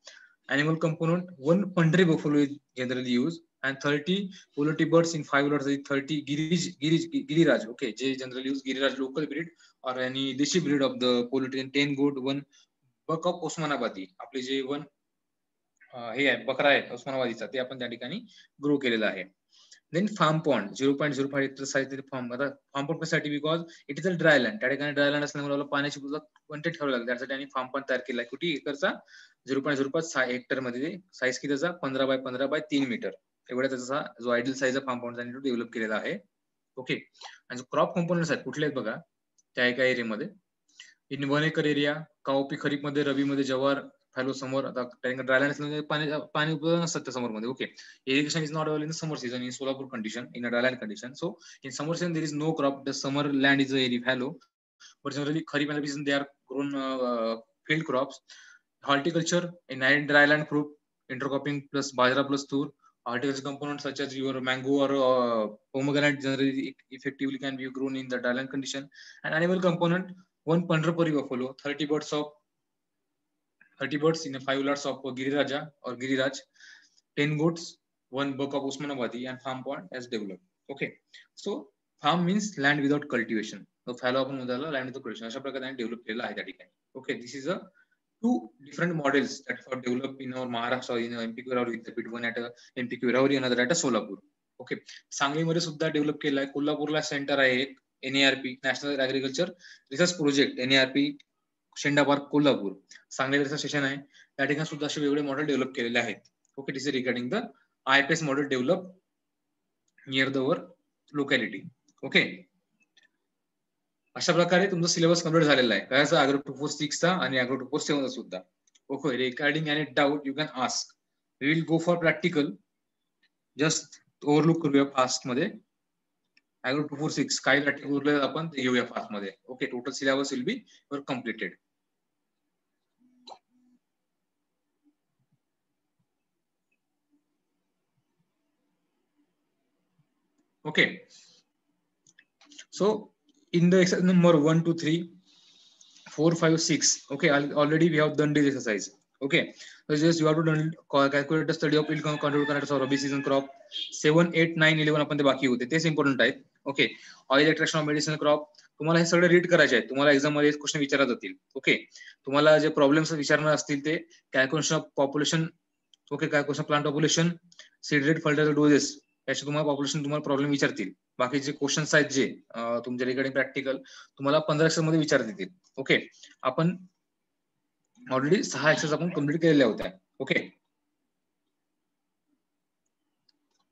Animal component, one Pandre buffalo is generally used and 30 poultry birds in five lots 30 girij, girij, giriraj okay they generally use giriraj local breed or any deshi breed of the poultry and 10 goat one buck of osmanabadi आपले जे one हे आहे बकरा आहे उस्मानाबादीचा ते आपण त्या ठिकाणी ग्रो केलेला आहे. Then farm pond zero point zero five acre size farm आता farm पॉन्डसाठी because it is a dryland त्या ठिकाणी ड्रायलँड असल्यामुळे पाण्याची कोणते ठेवलं लागते? त्यासाठी आणि फार्म पॉन्ड तयार केला कुठे? एकरचा झिरो पॉईंट झिरो पाच हेक्टरमध्ये. साईज किती त्याचा? पंधरा बाय पंधरा बाय तीन मीटर एवढा त्याचा जो आयडियल साईज फार्म पॉन्ड त्यांनी डेव्हलप केलेला आहे. ओके आणि जो क्रॉप कॉम्पोनंट आहेत कुठले आहेत बघा? त्या एका एरियामध्ये in one acre area cowpea खरीपमध्ये rabi मध्ये जवार फॅलो समोर आता ड्रायलँड पाणी पाणी उपलब्ध नसतात त्या समोर मध्ये okay irrigation is not available in summer season in Solapur condition in a dryland condition so in summer season there is no crop the summer land is airy fallow but generally kharif and season they are grown uh, field crops horticulture in dryland fruit intercropping plus bajra plus tur horticulture components such as your mango or uh, pomegranate generally effectively can be grown in the dryland condition and animal component one pandra buffalo 30 birds of thirty birds in five five of Giriraja Giriraja or Giriraj, 10 goats, one buck of Osmanabadi and farm pond has developed. Okay. So farm means land without fallow आपण मुलाला land question अशा प्रकारे develop केलेला आहे त्या ठिकाणी okay this is a two different models that for develop in our Maharashtra in MP क्युरावरी विद्यापीठ one at MP क्युरावरी अनदर ऍट सोलापूर ओके सांगलीमध्ये सुद्धा डेव्हलप केलं आहे कोल्हापूरला सेंटर आहे एक NARP national agriculture research project NARP Shenda park Kolhapur Sangli station आहे. त्या ठिकाणी सुद्धा असे वेगवेगळे मॉडेल डेव्हलप केलेले आहेत. Okay this regarding the I P S model develop near the वर लोकॅलिटी ओके अशा प्रकारे तुमचा सिलेबस कंप्लीट झालेला आहे. काय अग्रो टू फोर सिक्सचा आणि अग्रो टू फोर सेव्हनचा सुद्धा. ओके रिगार्डिंग आणि doubt you can ask we will go for practical just overlook करूया फास्टमध्ये. अग्रो टू फोर सिक्स काही प्रॅक्टिकल उरले आपण घेऊया फास्टमध्ये. Okay total syllabus will be your completed okay so in the exercise number one two three four five six okay already we have done this exercise okay so just you have to done, calculate the study of yield control connectors or rabi season crop 7 8 9 11 आपण ते बाकी होते तेच important आहेत okay oil extraction of medicine crop तुम्हाला हे सगळे read करायचे आहेत तुम्हाला एक्झाममध्ये क्वेश्चन विचारत जातील ओके तुम्हाला जे प्रॉब्लेम्स विचारणार असतील ते calculation of population okay calculation plant population seed rate fertilizer doses याचे तुम्हाला पॉप्युलेशन तुम्हाला प्रॉब्लेम विचारतील. बाकीचे क्वेश्चन्स आहेत जे तुमच्या रिगार्डिंग प्रॅक्टिकल तुम्हाला पंधरा एक्सरमध्ये विचार देतील. ओके आपण ऑलरेडी सहा एक्सर आपण कंप्लीट केलेल्या होत्या. ओके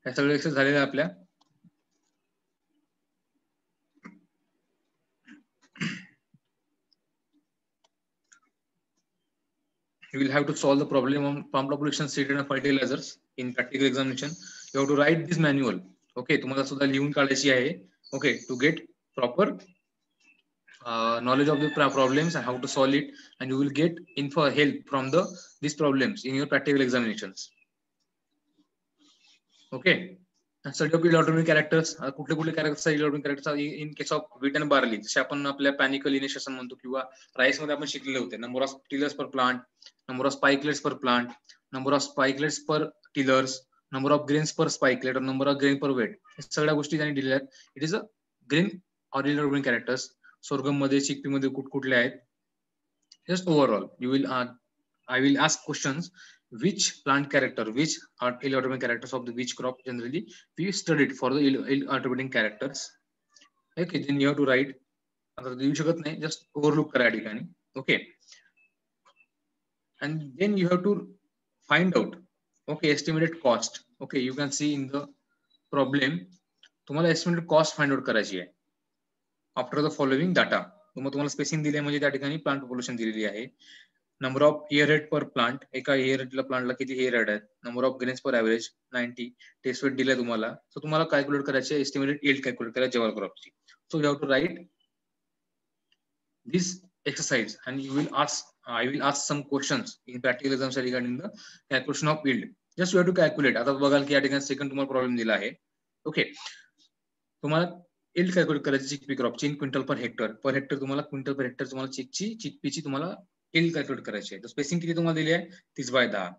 ह्या सगळे एक्सेस झालेल्या आपल्या. You will have to solve the problem on pump population seed and fertilizers in practical examination. You to write this manual okay तुम्हाला सुद्धा लिहून काढायची आहे. Okay to get proper knowledge of the problems and how to solve it and you will get in for help from the this problems in your practical examination okay study of electronic characters कुठले कुठले characters electronic characters in case of wheat and barley जसे आपण आपल्या पॅनिकल initiation म्हणतो किंवा राइसमध्ये आपण शिकलेले होते. Number of tillers per plant number of spikelets per plant number of spikelets per tillers number of grains per spikelet और number of grain per weight सगळ्या गोष्टी त्यांनी दिलेल्या it is a green original green characters सोर्गममध्ये chickpea मध्ये कुठकुठले आहेत just overall you will I will ask questions which plant character which इलॉटोमिक characters of the which crop generally we studied for the इलॉटोमेटिंग characters okay then you to write आता देऊ शकत नाही just overlook करा या ठिकाणी okay and then you have to find out okay estimated cost. Okay you can see in the problem तुम्हाला estimated cost find out करायची आहे. आफ्टर द फॉलोइंग डाटा मग तुम्हाला स्पेसिंग दिली म्हणजे त्या ठिकाणी प्लांट पॉप्युलेशन दिलेली आहे. Number of ear head per plant एका इयर रेटला प्लांटला किती इयर रेट आहेत? Number of grains per average ninety test weight दिलाय तुम्हाला. सो तुम्हाला कॅल्क्युलेट करायचे एस्टिमेटेड इल्ड कॅल्क्युलेट करायचे जेव्हा क्रॉपची so you have to write this exercise and you will ask I will ask some questions in practical exams regarding the calculation of yield. Just you have to calculate. आता बघाल की या ठिकाणी second तुम्हाला problem दिला आहे. Okay तुम्हाला yield calculate करायची chickpea क्रॉपची in quintal per hectare per hectare तुम्हाला क्विंटल पर हेक्टर तुम्हाला चिकची चिकपीची तुम्हाला इल्ड कॅल्क्युलेट करायची आहे. स्पेसिंग किती तुम्हाला दिली आहे? तीस बाय दहा.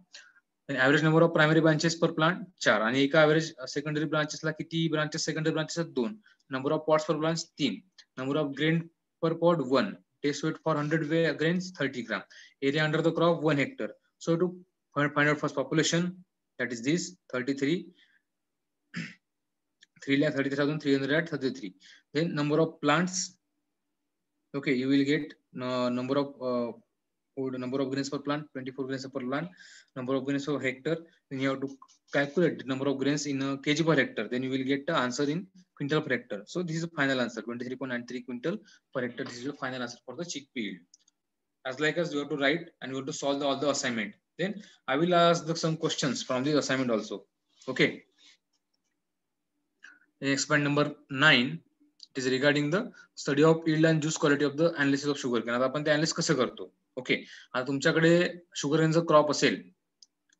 Average number of primary branches per plant चार. आणि एका ऍव्हरेज सेकंडरी ब्रांचेसला किती ब्रांचेस सेकंडरी ब्रांचेस दोन. Number of pods per branch तीन. Number of grain per pod one test weight for 100 grains 30 gram. Area under the crop 1 hectare. So to find out first population that is this 33 3 lakh 33,333 then number of plants. Okay you will get uh, number of uh, number of grains per plant 24 grains per plant number of grains per hectare. Then you have to calculate the number of grains in a kg per hectare. Then you will get the answer in quintal per hectare. So this is the final answer, 23.93 quintal per hectare. This is the final answer for the chickpea yield. As like as you have to write and you have to solve the, all the assignment. Then I will ask the, some questions from this assignment also. Okay. Experiment number nine it is regarding the study of yield and juice quality of the analysis of sugar cane. आता आपण ते analysis कसं करतो okay आता तुमच्याकडे sugar केनचं crop असेल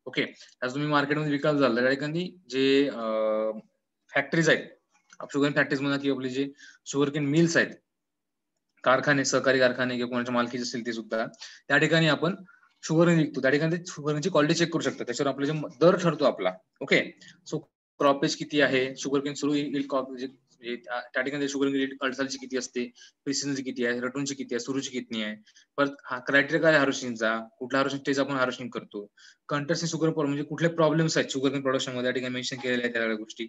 okay आज तुम्ही मार्केटमध्ये विकास झाला त्या ठिकाणी जे फॅक्टरीज आहेत शुगर फॅक्टरीज म्हणा किंवा आपले जे शुगरकेन मिल्स आहेत कारखाने सहकारी कारखाने किंवा कोणाच्या मालकीचे असेल ते सुद्धा त्या ठिकाणी आपण शुगर विकतो. त्या ठिकाणी शुगरची क्वालिटी चेक करू शकतो. त्याच्यावर आपला जे दर ठरतो आपला. ओके सो क्रॉपेज किती आहे? शुगर केन सुरू म्हणजे, म्हणजे त्या ठिकाणी शुगर अडसालची किती असते? प्रिसिजनची किती आहे? रटूनची किती आहे? सुरूची किती आहे? परत हा क्रायटेरिया काय हार्वेस्टिंगचा कुठला हार्वेस्टिंग स्टेज आपण हार्वेस्टिंग करतो? कंटर्स शुगर म्हणजे कुठले प्रॉब्लेम्स आहेत शुगर प्रोडक्शनमध्ये? त्या ठिकाणी मेन्शन केलेल्या आहेत त्या गोष्टी.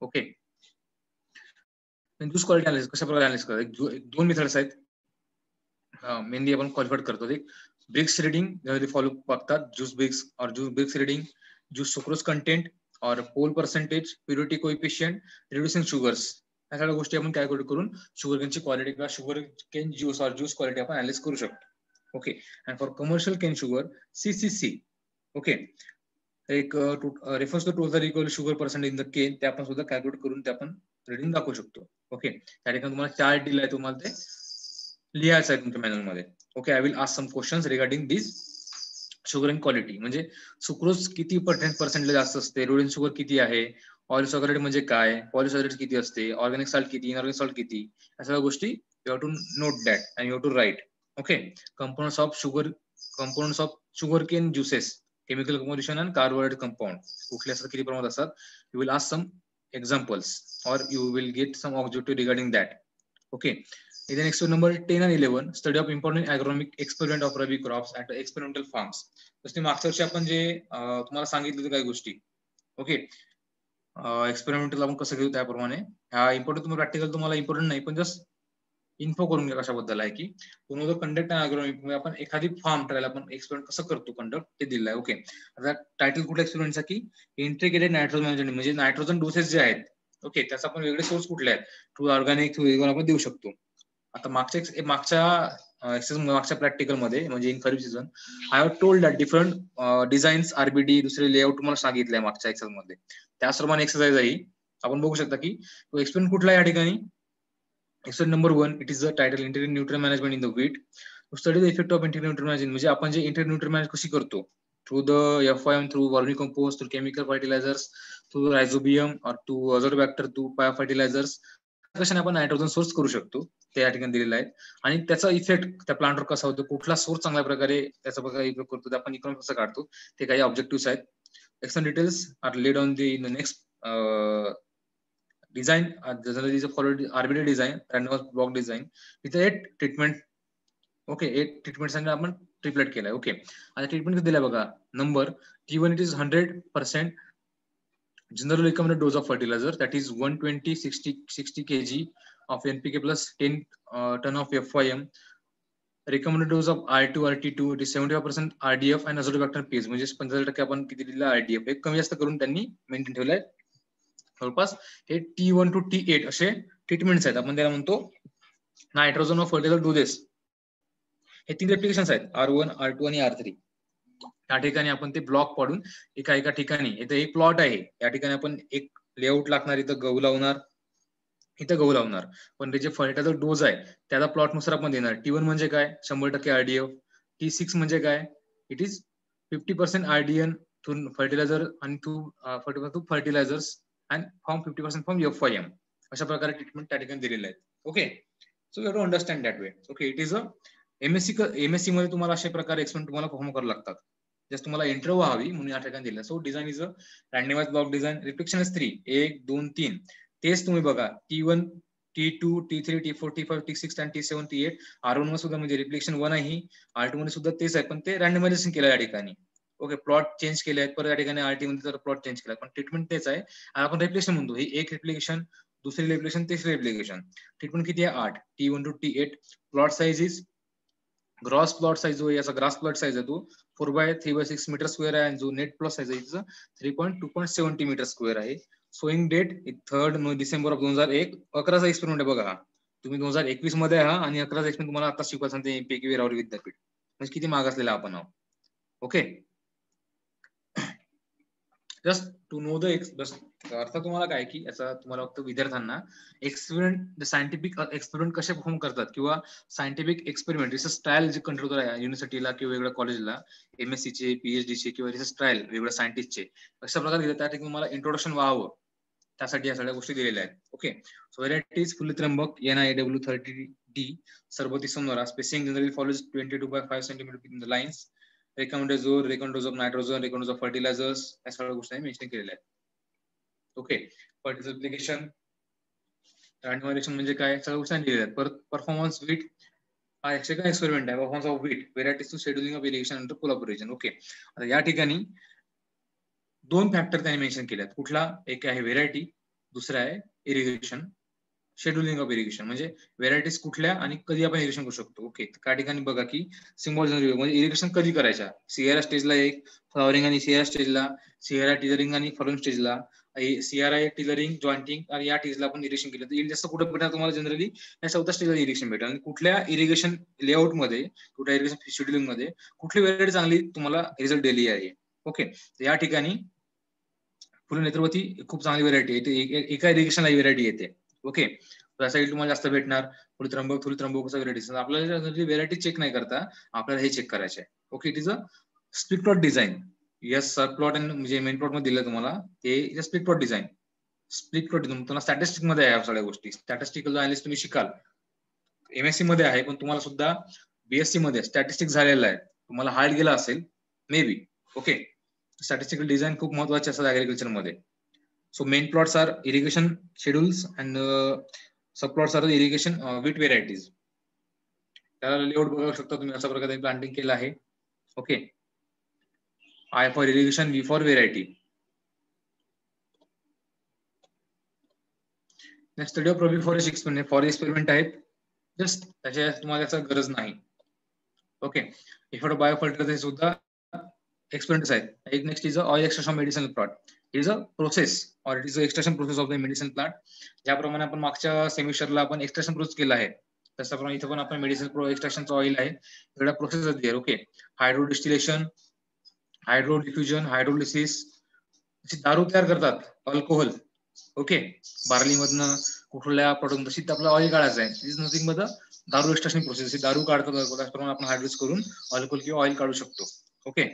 ओके ज्यूस क्वालिटी अनालिसिस कशा प्रकारे अनालिसिस करतात दोन मेथड्स आहेत. मेनली आपण क्वालिफाईड करतो. एक ब्रिक्स रिडिंग फॉलो बघतात ज्यूस ब्रिक्स और juice brix reading juice sucrose content और pol percentage purity coefficient reducing sugars या सगळ्या गोष्टी आपण कॅल्क्युलेट करून शुगर केनची क्वालिटी किंवा शुगर केन ज्यूस और ज्यूस क्वालिटी आपण अनालिस करू शकतो. Okay and for commercial cane sugar CCC okay एक reference to total equal sugar percent in the cane ते आपण सुद्धा कॅल्क्युलेट करून ते आपण रिडिंग दाखवू शकतो. ओके त्या ठिकाणी तुम्हाला चार्ट दिलाय तुम्हाला ते लिहायचं आहे तुमच्या मॅन्युअलमध्ये. Okay I will ask some questions regarding this sugar and quality म्हणजे सुक्रोज किती पर्सेंट पर्सेंटला जास्त असते? रोडिन शुगर किती आहे? ऑइल म्हणजे काय? पॉलिसॉगरेट किती असते? ऑर्गॅनिक सॉल्ट किती? इनऑर्गॅनिक सॉल्ट किती? या सगळ्या गोष्टी you to note that and you to write okay components of sugar components of sugar cane juices chemical composition and carbohydrate compound कुठले असतात? किती प्रमाणात असतात? You will ask some examples or you will get some objective regarding that okay then next number 10 and 11 study of important agronomic experiment of rabi crops at experimental farms जसं मागच्या वर्षी आपण जे तुम्हाला सांगितलं काही गोष्टी ओके एक्सपेरिमेंटल आपण कसं घेऊ त्याप्रमाणे हा इम्पॉर्टंट तुम्हाला प्रॅक्टिकल तुम्हाला इम्पॉर्टंट नाही पण जस्ट इन्फो करून घ्या कशाबद्दल आहे की तुम्ही कंडक्ट अग्रोनॉमिक आपण एखादी फॉर्म ट्रायल आपण एक्सपेरिमेंट कसं करतो कंडक्ट ते दिलं आहे. ओके आता टायटल कुठल्या एक्सपेरिमेंटचा की इंटिग्रेटेड नायट्रोजन मॅनेजमेंट म्हणजे नायट्रोजन डोसेस जे आहेत ओके त्याचा आपण वेगळे सोर्स कुठले आहेत? थ्रू ऑर्गॅनिक थ्रू आपण देऊ शकतो. आता मागच्या मागच्या मागच्या प्रॅक्टिकलमध्ये म्हणजे in kharif season I have told that different designs RBD दुसरे लेआउट तुम्हाला सांगितलंय मागच्या एक्सरसाइजमध्ये. त्याचप्रमाणे एक्सरसाइज आहे. आपण बघू शकता की तो एक्सपेरिमेंट कुठला या ठिकाणी? Experiment number one it is the title integrated nutrient management in the wheat study the effect of integrated nutrient management म्हणजे आपण जे इंटेरियर न्यूट्रल मॅनेज कशी करतो? Through the F I M through vermicompost through chemical fertilizers through rhizobium और to azotobacter to bio fertilizers कशाने आपण nitrogen source करू शकतो? ते या ठिकाणी दिलेलं आहे. आणि त्याचा इफेक्ट त्या प्लांटवर कसा होतो? कुठला सोर्स चांगल्या प्रकारे त्याचा प्रकारे उपयोग करतो ते आपण इकॉन कसं काढतो? ते काही ऑब्जेक्टिव्ह आहेत. Action details are laid on the next in the next design generally follow design random block design इथे eight treatment okay eight treatment आपण ट्रिपलेट केलाय ओके आता ट्रीटमेंट दिलाय बघा? Number T one it is hundred percent general recommended dose of fertilizer that is 120 60 60 kg of npk plus 10 uh, ton of fym recommended dose of r2 rt2 it is 75% rdf and azotobacter पेज म्हणजे पंधरा टक्के आपण किती दिलेला RDF हे कमी जास्त करून त्यांनी मेंटेन ठेवलंय. जवळपास हे T one two T eight असे ट्रीटमेंट्स आहेत. आपण त्याला म्हणतो नायट्रोजन ऑफ फर्टिलायझर डोजेस हे तीन एप्लिकेशन आहेत. आर वन आर टू आणि आर थ्री त्या ठिकाणी आपण ते ब्लॉक पाडून एका एका ठिकाणी इथं एक प्लॉट आहे. या ठिकाणी आपण एक लेआउट लागणार इथं गहू लावणार इथं गहू लावणार. पण त्याचे फर्टिलायझर डोज आहे त्याचा प्लॉटनुसार आपण देणार. टी वन म्हणजे काय? शंभर टक्के आरडीएफ टी सिक्स म्हणजे काय? It is fifty percent RDN through fertilizer आणि through fertilizers and form fifty percent form F I M अशा प्रकारे ट्रीटमेंट त्या ठिकाणी दिलेले आहेत okay so you to understand that way okay it is a MSc MSc मध्ये तुम्हाला अशा प्रकारे एक्सपेरिमेंट तुम्हाला फॉर्म करावं लागतात. जस्ट तुम्हाला इंटरव्ह्यू व्हावी म्हणून या ठिकाणी दिलं so design is a randomize block design reflection is three एक दोन तीन. तेच तुम्ही बघा. T one T two T three T four T five T six T seven T eight R one सुद्धा म्हणजे रिफ्लेक्शन वन आहे. आर टू मध्ये सुद्धा तेच आहे. पण ते रँडमायझेशन केलं या ठिकाणी. ओके प्लॉट चेंज केले आहेत. परत या ठिकाणी आरटी मध्ये मध्ये प्लॉट चेंज केला पण ट्रीटमेंट तेच आहे. आणि आपण रेप्लिकेशन म्हणतो. ही एक रेप्लिकेशन दुसरी रेप्लिकेशन तिसरी रेप्लिकेशन ट्रीटमेंट किती आहे? आठ. T one two T eight plot size is gross plot size जो याचा ग्रास प्लॉट साईज आहे तो. Four by three by six metre square आहे. आणि जो नेट प्लॉट साईज आहे three point two point seventy metre square आहे. Sowing date third December of दोन हजार एक. अकराचा एक्सपेरिमेंट आहे बघा हा. तुम्ही दोन हजार एकवीसमध्ये आहात आणि अकराचा एक्सपेरिमेंट तुम्हाला आता शिकवायचं सांगते पैकी विद्यापीठ. म्हणजे किती मागासलेला असलेला आपण okay just to know the अर्थ तुम्हाला काय की याचा तुम्हाला फक्त विद्यार्थ्यांना एक्सपेरिमेंट सायंटिफिक एक्सपेरिमेंट कसे परफॉर्म करतात किंवा सायंटिफिक एक्सपेरिमेंट रिसर्च ट्रायल जे कंट्रोल आहे युनिव्हर्सिटीला किंवा वेगळ्या कॉलेजला एम एस पीएचडी चे किंवा रिसर्च ट्रायल वेगळ्या सायंटिस्टचे अशा प्रकारे दिले. त्या ठिकाणी तुम्हाला इंट्रोडक्शन व्हावं. त्यासाठी या सगळ्या गोष्टी दिलेल्या आहेत. Okay so varieties fully Trimbak N I W thirty D Sharbati समोरा spacing generally follows twenty two by five centimetre in the lines recommended dose of nitrogen recommended dose of fertilisers या सगळ्या गोष्टी मेन्शन केलेल्या आहेत. Okay fertiliser application म्हणजे काय? सगळ्या गोष्टी दिलेल्या आहेत. परत परफॉर्मन्स वीट हा याचे काय एक्सपेरिमेंट आहे? Performance of wheat varieties to scheduling of irrigation under collaboration okay आता या ठिकाणी दोन फॅक्टर त्यांनी मेन्शन केले आहेत कुठला? एक आहे व्हेरायटी दुसरा आहे इरिगेशन शेड्युलिंग ऑफ इरिगेशन म्हणजे व्हेरायटीज कुठल्या आणि कधी आपण इरिगेशन करू शकतो. ओके त्या ठिकाणी बघा की सिम्बॉल म्हणजे इरिगेशन कधी करायच्या सिएरा स्टेजला एक फ्लॉवरिंग आणि सिएरा स्टेजला सिएरा टिलरिंग आणि फ्लॉवरिंग स्टेजला सिआरआ टिलरिंग जॉइंटिंग आणि या स्टेजला आपण इरिगेशन केलं. तर जास्त कुठे भेटणार तुम्हाला जनरली या चौथ्या स्टेजला इरिगेशन भेटेल आणि कुठल्या इरिगेशन लेआउटमध्ये कुठल्या इरिगेशन शेड्युलिंगमध्ये कुठली व्हेरायटी चांगली तुम्हाला रिझल्ट दिली आहे? ओके या ठिकाणी फुले नेत्रवती खूप चांगली व्हरायटी येते एका इरिगेशनला व्हरायटी येते. ओके त्या तुम्हाला जास्त भेटणार. थोडी त्र्यंबक थोडी त्र्यंबक डिझाईन आपल्याला व्हेरायटी चेक नाही करता आपल्याला हे चेक करायचे आहे okay it is a split plot design yes sub plot म्हणजे मेन प्लॉटमध्ये दिलं तुम्हाला ते split plot design split plot तुम्हाला स्टॅटिस्टिकमध्ये आहे सगळ्या गोष्टी. स्टॅटिस्टिकल अनालिस्ट तुम्ही शिकाल. एमएससी मध्ये आहे पण तुम्हाला सुद्धा बीएससी मध्ये स्टॅटिस्टिक झालेलं आहे. तुम्हाला हार्ड गेला असेल may be okay statistical design खूप महत्त्वाचे असतात अग्रिकल्चरमध्ये. So main plots are irrigation schedules and sub plots are irrigation with varieties त्याला लेआउट बघू शकता तुम्ही अशा प्रकारे प्लांटिंग केलं आहे. Okay I for irrigation we for variety next study of Probi म्हणजे forest experiment. एक्सपेरिमेंट आहेत. जस्ट त्याच्या तुम्हाला याचा गरज नाही. ओके इफोड बायोफिल्टर सुद्धा एक्सपेरिमेंट आहेत. एक next is oil extra medicine plot is a process or it is a extraction process of the medicine plant ज्याप्रमाणे आपण मागच्या सेमिस्टरला आपण एक्सट्रॅक्शन प्रोसेस केला आहे तशाप्रमाणे इथं पण आपण मेडिसिन प्रो ऑइल आहे. सगळ्या process okay hydro distillation hydro diffusion hydrolysis दारू तयार करतात अल्कोहोल ओके बार्ली मधनं कुठल्या पडून तशी आपला ऑइल काढायचं आहे इज नथिंगमध्ये दारू एक्स्ट्रॅक्शन प्रोसेस दारू काढतात त्याचप्रमाणे आपण हायड्रोस करून अल्कोहोल किंवा ऑइल काढू शकतो ओके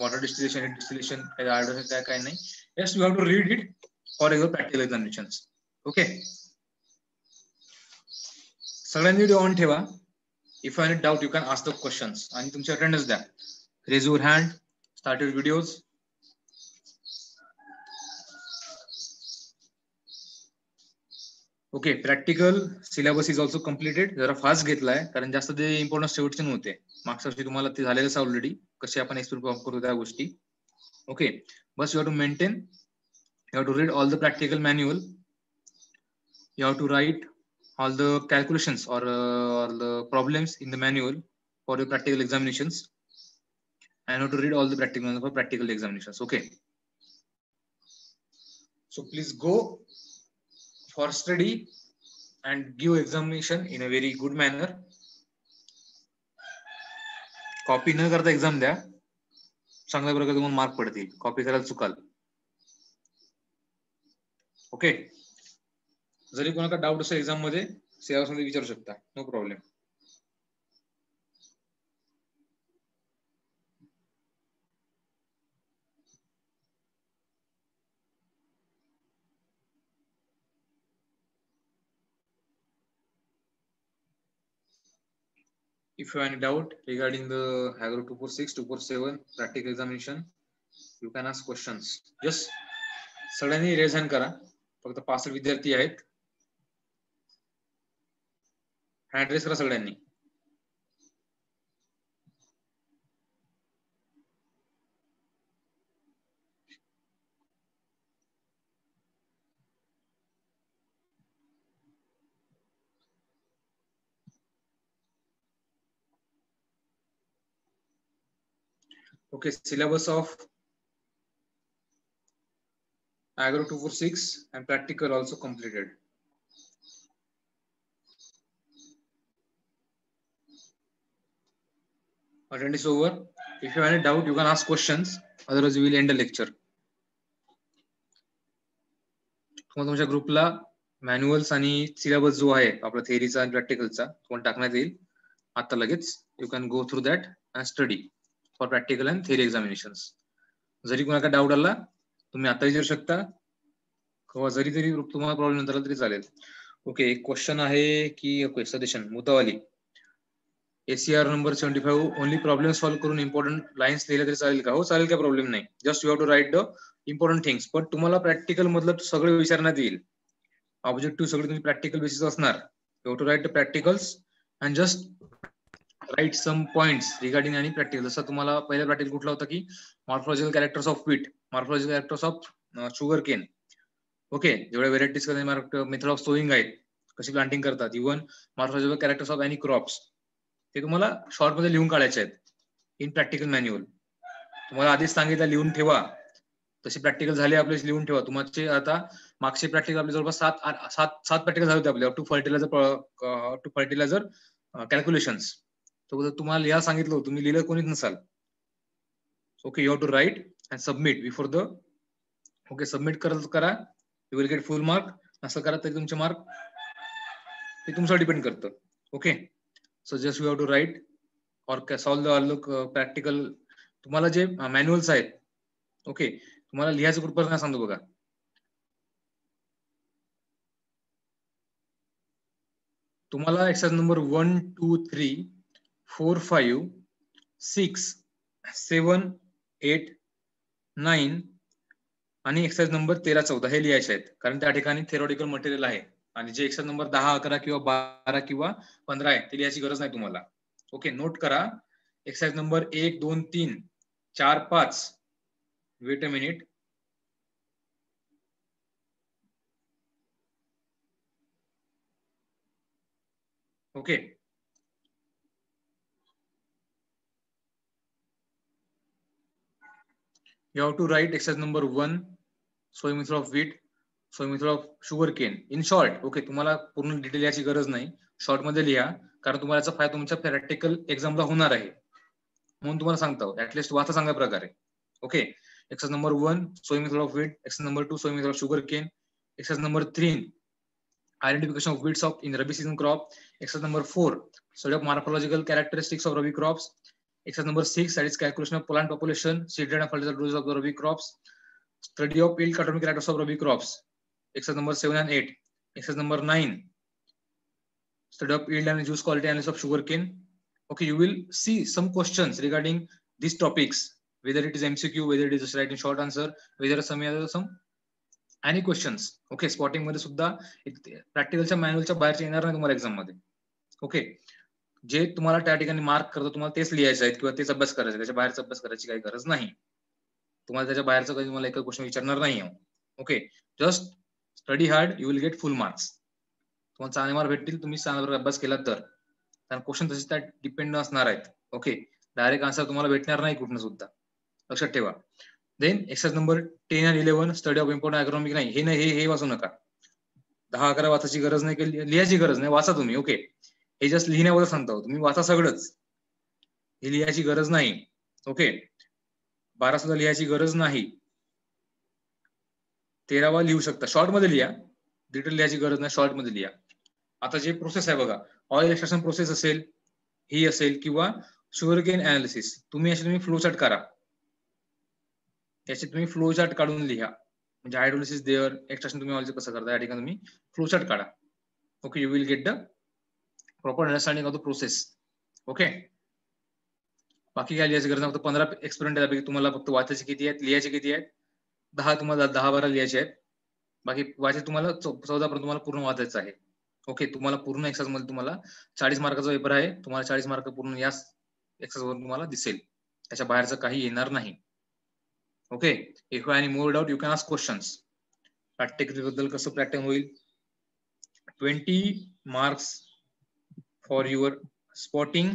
वॉटर डिस्टिलेशन डिस्टिलेशन काय काय नाही. Yes you have to read it for your practical examination okay सगळ्यांनी व्हिडिओ ऑन ठेवा. If I doubt you can ask the questions आणि तुमचे अटेंडन्स द्या. Raise your hand start your videos okay practical syllabus is also completed जरा fast घेतलाय कारण जास्त ते इम्पॉर्टन्स शेवटचे नव्हते. मागच्या वर्षी तुम्हाला ते झालेलं असं ऑलरेडी कसे आपण एक्सप्लोर करतो त्या गोष्टी. Okay bus you have to maintain you have to read all the practical manual you have to write all the calculation or all the problems in the manual for your practical examinations I not to read all the practical for practical examination okay so please go for study and give examination in a very good manner. Copy न करता exam द्या. चांगल्या प्रकारे तुम्हाला mark पडतील. Copy करायला चुकाल. Okay जरी कोणाला डाऊट असेल एक्झाममध्ये सिलेबसमध्ये विचारू शकता. No problem If you have any doubt regarding the Agro 246, 247 practical examination, you can ask questions. Just सगळ्यांनी रेज हँड करा फक्त पासष्ट विद्यार्थी आहेत हँड रेस करा सगळ्यांनी Okay, syllabus of Agro 246 and practical also completed. Attend is over. If you have any doubt, you can ask questions. Otherwise, we will end the lecture. तुम्हाला तुमच्या ग्रुपला मॅन्युअल्स आणि सिलेबस जो आहे आपला थेअरीचा आणि प्रॅक्टिकलचा तुम्हाला टाकण्यात येईल आता लगेच you can go through that and study for practical and theory examination जरी कोणाला डाऊट आला तुम्ही आता विचारू शकता. किंवा जरी तरी तुम्हाला प्रॉब्लेम नंतर तरी चालेल. ओके एक क्वेश्चन आहे की okay suggestion मुतावाली. ACR number seventy five only problem solve करून इम्पॉर्टंट लाईन्स लिहिले तरी चालेल का? हो चालेल काय प्रॉब्लेम नाही? Just you have to write the important things पण तुम्हाला प्रॅक्टिकल मधलं सगळं विचारण्यात येईल. ऑब्जेक्टिव्ह सगळे तुम्ही प्रॅक्टिकल बेसिस असणार. You have to write the practicals and just write some point regarding आणि प्रॅक्टिकल जसं तुम्हाला पहिला प्रॅक्टिकल कुठला होता की morphological characters of peat morphological characters of sugarcane okay जेवढ्या व्हेरायटीज मेथड ऑफ सोईंग आहेत कशी प्लांटिंग करतात even morphological characters of any crops ते तुम्हाला शॉर्टमध्ये लिहून काढायचे आहेत इन प्रॅक्टिकल मॅन्युअल तुम्हाला आधीच सांगितलं लिहून ठेवा. तशी प्रॅक्टिकल झाले आपले लिहून ठेवा. तुमचे आता मागचे प्रॅक्टिकल आपले जवळपास सात सात सात प्रॅक्टिकल झाले होते आपले two fertilizer two fertilizer calculations तुम्हाला लिहा सांगितलं तुम्ही लिहिलं कोणीच नसाल. Okay you have to write and submit before the okay submit करत करा. You will get full mark असं करा तरी तुमचे मार्क ते तुमच्यावर डिपेंड करतं. Okay so just you have to write or solve the practical तुम्हाला जे uh, मॅन्युअल्स आहेत ओके तुम्हाला लिहायचं ग्रुपवर काय सांगतो बघा. तुम्हाला exercise number one two three four five six seven eight nine आणि एक्सरसाइज नंबर तेरा चौदा हे लिहायचे आहेत. कारण त्या ठिकाणी थेरोटिकल मटेरियल आहे. आणि जे एक्सरसाइज नंबर दहा अकरा किंवा बारा किंवा पंधरा आहे ते लिहायची गरज नाही तुम्हाला. ओके नोट करा. एक्सरसाइज नंबर एक दोन तीन चार पाच. Wait a minute okay. You have to write exercise number one soy method of wheat soy method of sugarcane in short okay तुम्हाला पूर्ण डिटेल याची गरज नाही शॉर्टमध्ये लिहा कारण तुम्हाला याचा फायदा तुमच्या प्रॅक्टिकल एक्झामला होणार आहे म्हणून तुम्हाला सांगतो ऍटलिस्ट वाचा चांगल्या प्रकारे okay exercise number one soy method of wheat exercise number two soy method of sugar cane exercise number three identification of weeds of in rabi season crop exercise number four study of morphological characteristics of rabi crops exercise number six that is calculation of plant population seeded and fertilizer doses of the rabi crops study of yield economic characters of rabi crops exercise number seven and eight exercise number nine study of yield and juice quality analysis of sugarcane okay you will see some questions regarding these topics whether it is mcq whether it is just writing short answer whether some other some any questions okay स्पॉटिंगमध्ये सुद्धा प्रॅक्टिकलच्या मॅन्युअलच्या बाहेरच्या येणार नाही तुम्हाला एक्झाममध्ये okay जे तुम्हाला त्या ठिकाणी मार्क करतो तुम्हाला तेच लिहायचं आहेत किंवा तेच अभ्यास करायचे त्याच्या बाहेरचा अभ्यास करायची काही गरज नाही. तुम्हाला त्याच्या बाहेरचं काही तुम्हाला एक क्वेश्चन विचारणार नाही okay just study hard you will get full marks तुम्हाला चांगले मार्क भेटतील तुम्ही चांगला अभ्यास केला तर. कारण क्वेश्चन तसे त्या डिपेंड असणार आहेत. ओके डायरेक्ट आन्सर तुम्हाला भेटणार नाही कुठनं सुद्धा. लक्षात ठेवा. Then exercise number ten and eleven study of important economic नाही. हे नाही हे वाचू नका. दहा अकरा वाचायची गरज नाही लिहायची गरज नाही वाचा तुम्ही. ओके हे जस्ट लिहिण्याबद्दल सांगतो. तुम्ही वाचा सगळंच. हे लिहायची गरज नाही. ओके बारा सुद्धा लिहायची गरज नाही. तेरावा लिहू शकता. शॉर्टमध्ये लिहा. डिटेल लिहायची गरज नाही. शॉर्टमध्ये लिहा. आता जे प्रोसेस आहे बघा. ऑइल एक्स्ट्रॅक्शन प्रोसेस असेल ही असेल किंवा शुगर केन अनालिसिस तुम्ही असे तुम्ही फ्लो चार्ट करा याचे तुम्ही फ्लो चार्ट काढून लिहा. म्हणजे हायड्रोलिसिस देअर एक्स्ट्रॅक्शन तुम्ही ऑइलचं कसं करता या ठिकाणी तुम्ही फ्लो चार्ट काढा. Okay you will get the proper understanding of the process okay बाकी काय लिहायची गरज नाही फक्त पंधरा एक्सपेरिमेंट त्यापैकी तुम्हाला फक्त वाचायचे किती आहेत लिहायचे किती आहेत? दहा तुम्हाला दहा बारा लिहायचे आहेत. बाकी वाचायचे तुम्हाला चौदा पर्यंत तुम्हाला पूर्ण वाचायचं आहे. ओके तुम्हाला पूर्ण एक्सरसाइजमध्ये तुम्हाला चाळीस मार्काचा पेपर आहे. तुम्हाला चाळीस मार्क पूर्ण या एक्साइज वर तुम्हाला दिसेल. त्याच्या बाहेरचं काही येणार नाही. Okay if you any more doubt you can ask questions प्रॅक्टिकलबद्दल कसं प्रॅक्टिस होईल? Twenty marks for your spotting.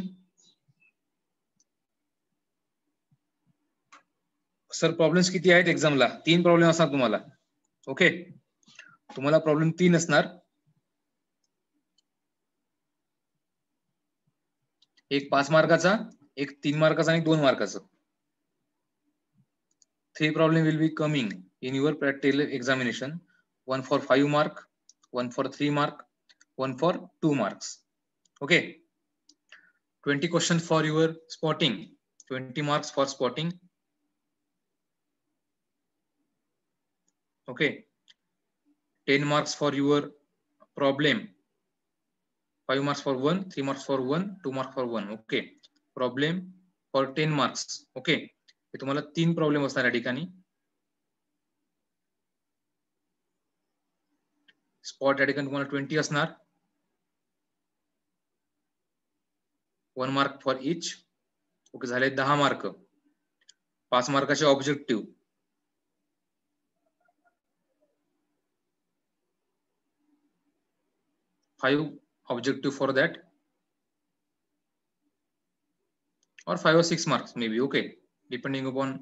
Sir problems किती आहेत एक्झामला तीन प्रॉब्लेम असणार तुम्हाला. ओके तुम्हाला प्रॉब्लेम तीन असणार. एक पाच मार्काचा एक तीन मार्काचा आणि दोन मार्काचा. Three problem will be coming in your practical examination one for five mark one for three mark one for two marks okay 20 questions for your spotting 20 marks for spotting okay 10 marks for your problem 5 marks for one 3 marks for one 2 marks for one okay problem for 10 marks okay हे तुम्हाला तीन problem असणार या ठिकाणी spot या ठिकाणी तुम्हाला twenty असणार one mark for each. Okay झाले दहा मार्क. पाच मार्काचे objective. Five objective for that. और five six marks may be okay depending upon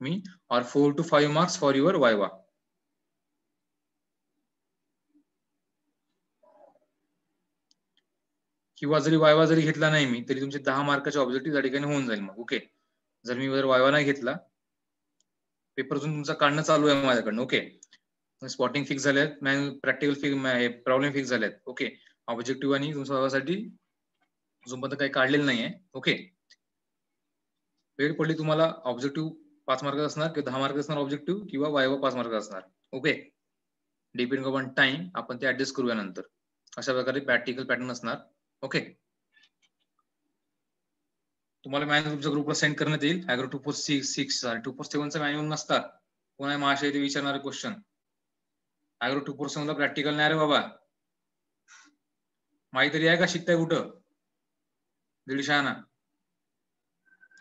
me और four two five marks for your viva किंवा जरी वायवा जरी घेतला नाही मी तरी तुमचे दहा मार्काचे ऑब्जेक्टिव्ह त्या ठिकाणी होऊन जाईल मग ओके जर मी जर वायवा नाही घेतला पेपर तुमचा काढणं चालू आहे माझ्याकडनं ओके स्पॉटिंग फिक्स झालेत प्रॅक्टिकल फिक्स प्रॉब्लेम फिक्स झालेत ओके ऑब्जेक्टिव्ह आणि तुमच्या वायवासाठी अजूनपर्यंत काही काढलेलं नाहीये ओके वेळ पडली तुम्हाला ऑब्जेक्टिव्ह पाच मार्क असणार किंवा दहा मार्क असणार ऑब्जेक्टिव्ह किंवा वायवा पाच मार्क असणार ओके डिपेंड ऑन टाइम आपण ते ऍडजस्ट करूया नंतर. अशा प्रकारे प्रॅक्टिकल पॅटर्न असणार. ओके तुम्हाला मॅन्युअल तुमच्या ग्रुपला सेंड करण्यात येईल. Agro two four six six two four सेव्हनचा manual नसतात कोणा महाशय ते विचारणारे क्वेश्चन अॅग्रो टू फोर सेव्हनला प्रॅक्टिकल नाही रे बाबा. माहिती तरी आहे का? शिकताय कुठं? दीडशे आणा.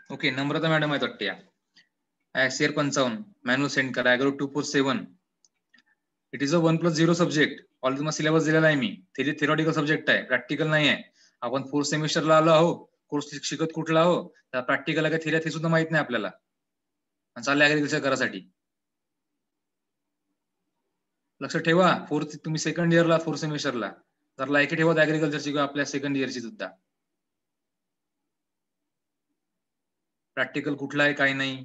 ओके नम्रता मॅडम आहेत वाटते या. सीआर पंचावन्न. मॅन्युअल सेंड करा. Agro two four seven it is a one plus zero subject already तुम्हाला सिलेबस दिलेला आहे मी. ते थेरॉटिकल सब्जेक्ट आहे प्रॅक्टिकल नाही आहे. आपण फोर्थ सेमिस्टरला आलो आहो कोर्स शिकत कुठला आहो त्या प्रॅक्टिकल काय थेरी हे सुद्धा माहीत नाही आपल्याला. चाललंय अग्रिकल्चर करासाठी लक्ष ठेवा फोर्थ तुम्ही सेकंड इयरला फोर्थ सेमिस्टरला जर लायकी ठेवा अग्रिकल्चरची किंवा आपल्या सेकंड इयरची सुद्धा. प्रॅक्टिकल कुठला आहे काही नाही.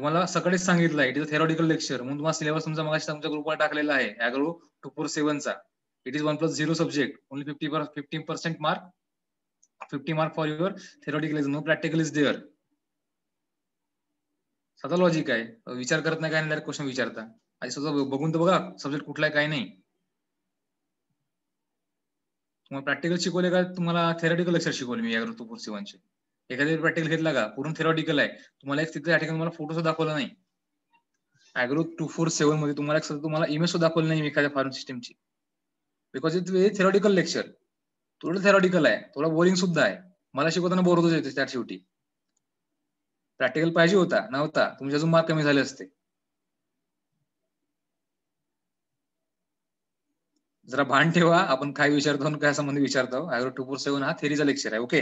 तुम्हाला सकाळीच सांगितलं इट इज थेरॉटिकल लेक्चर म्हणून तुम्हाला सिलेबस तुमचा मग तुमच्या ग्रुपवर टाकलेला आहे. Agro two four सेव्हनचा it is one plus zero subject only fifty fifteen percent mark fifty mark for your theoretical is no practical is there स्वतः लॉजिक आहे. विचार करत नाही काय नाही क्वेश्चन विचारता. आधी स्वतः बघून तर बघा. सब्जेक्ट कुठला आहे काय नाही. तुम्हाला प्रॅक्टिकल शिकवले का? तुम्हाला थेरॉटिकल लेक्चर शिकवले मी अॅग्रो टू फोर सेव्हनचे एखाद्या प्रॅक्टिकल घेतला का? पूर्ण थेरॉटिकल आहे. तुम्हाला एक तिथे या ठिकाणी तुम्हाला फोटो सुद्धा दाखवला नाही. अॅग्रो टू फोर सेव्हनमध्ये तुम्हाला एक तुम्हाला इमेज सुद्धा दाखवली नाही एखाद्या फार्म सिस्टमची बिकॉज इट थेरॉटिकल लेक्चर थोडं थेरॉटिकल आहे. थोडं बोरिंग सुद्धा आहे. मला शिकवताना बोर होतच येते त्या शेवटी. प्रॅक्टिकल पाहिजे होता नव्हता. तुमचे अजून मार्क कमी झाले असते. जरा भान ठेवा. आपण काय विचारतो आणि काय संबंधी विचारतो. अॅग्रो टू फोर सेव्हन हा थेरीचा लेक्चर आहे. ओके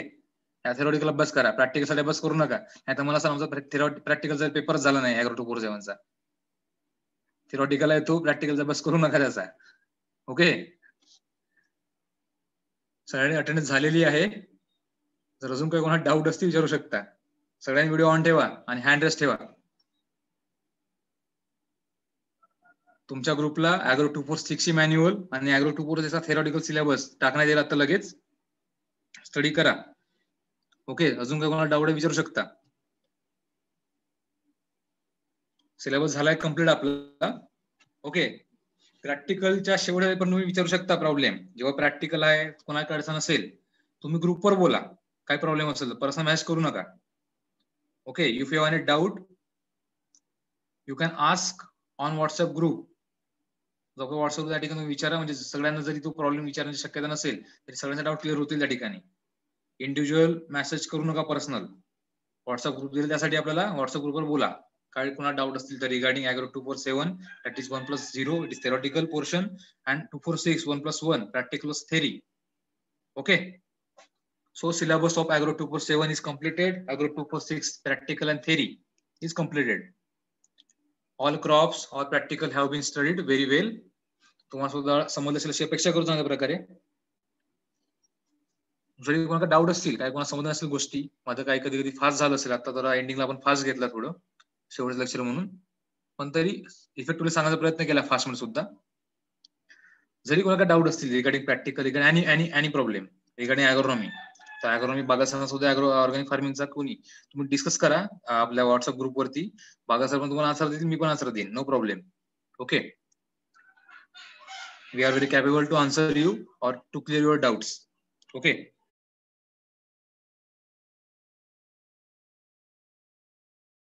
थेरॉटिकल अभ्यास करा. प्रॅक्टिकल अभ्यास करू नका. नाही तर मला समजा प्रॅक्टिकलचा पेपर झाला नाही अॅग्रो टू फोर सेव्हनचा थेरॉटिकल आहे तो प्रॅक्टिकलचा अभ्यास करू नका त्याचा. ओके सगळ्यांनी अटेंडन्स झालेली आहे. जर अजून काही कोणाला डाऊट असतील विचारू शकता. सगळ्यांनी व्हिडिओ ऑन ठेवा आणि हँड रेस्ट ठेवा. तुमच्या ग्रुपला अॅग्रो टू फोर सिक्सी मॅन्युअल आणि agro two four theoretical syllabus टाकण्यात येईल आता लगेच. स्टडी करा. ओके अजून काही कोणाला डाऊट विचारू शकता? सिलेबस झालाय कंप्लीट आपला. ओके प्रॅक्टिकलच्या शेवटी पण तुम्ही विचारू शकता प्रॉब्लेम जेव्हा प्रॅक्टिकल आहे कोणाकडे अडचण असेल तुम्ही ग्रुपवर बोला. काय प्रॉब्लेम असेल पर्सनल मॅच करू नका. Okay if you have any doubt you can ask on WhatsApp group जो व्हॉट्सअप त्या ठिकाणी विचारा म्हणजे सगळ्यांना जरी तो प्रॉब्लेम विचारण्याची शक्यता नसेल तरी सगळ्यांचा डाऊट क्लिअर होतील त्या ठिकाणी. इंडिव्हिज्युअल मेसेज करू नका पर्सनल व्हॉट्सअप ग्रुप दिले त्यासाठी आपल्याला. व्हॉट्सअप ग्रुपवर बोला. काही कोणा डाऊट असतील तर regarding agro two four seven that is one plus zero it is theoretical portion and two four six one plus one practical theory okay so syllabus of agro 247 is completed. Agro 246 practical and theory is completed. All crops all practical have been studied very well. तुम्हाला सुद्धा समजलं असेल अशी अपेक्षा करू चांगल्या प्रकारे. जरी कोणाला डाऊट असतील काय कोणाला समजत असेल गोष्टी माझं काही कधी कधी फास्ट झालं असेल आता जरा एंडिंगला आपण फास्ट घेतला थोडं शेवटचं लेक्चर म्हणून. पण तरी इफेक्टिव्हली सांगायचा प्रयत्न केला फास्टमध्ये सुद्धा. जरी कोणाला डाऊट असतील regarding practical regarding any any problem regarding agronomy तर अॅग्रोनॉमी बागासर सुद्धा अॅग्रो ऑर्गॅनिक फार्मिंगचा कोणी तुम्ही डिस्कस करा आपल्या व्हॉट्सअप ग्रुपवरती बागासर पण तुम्हाला आन्सर देतील मी पण आन्सर देईन no problem okay we are very capable to answer you or to clear your doubts okay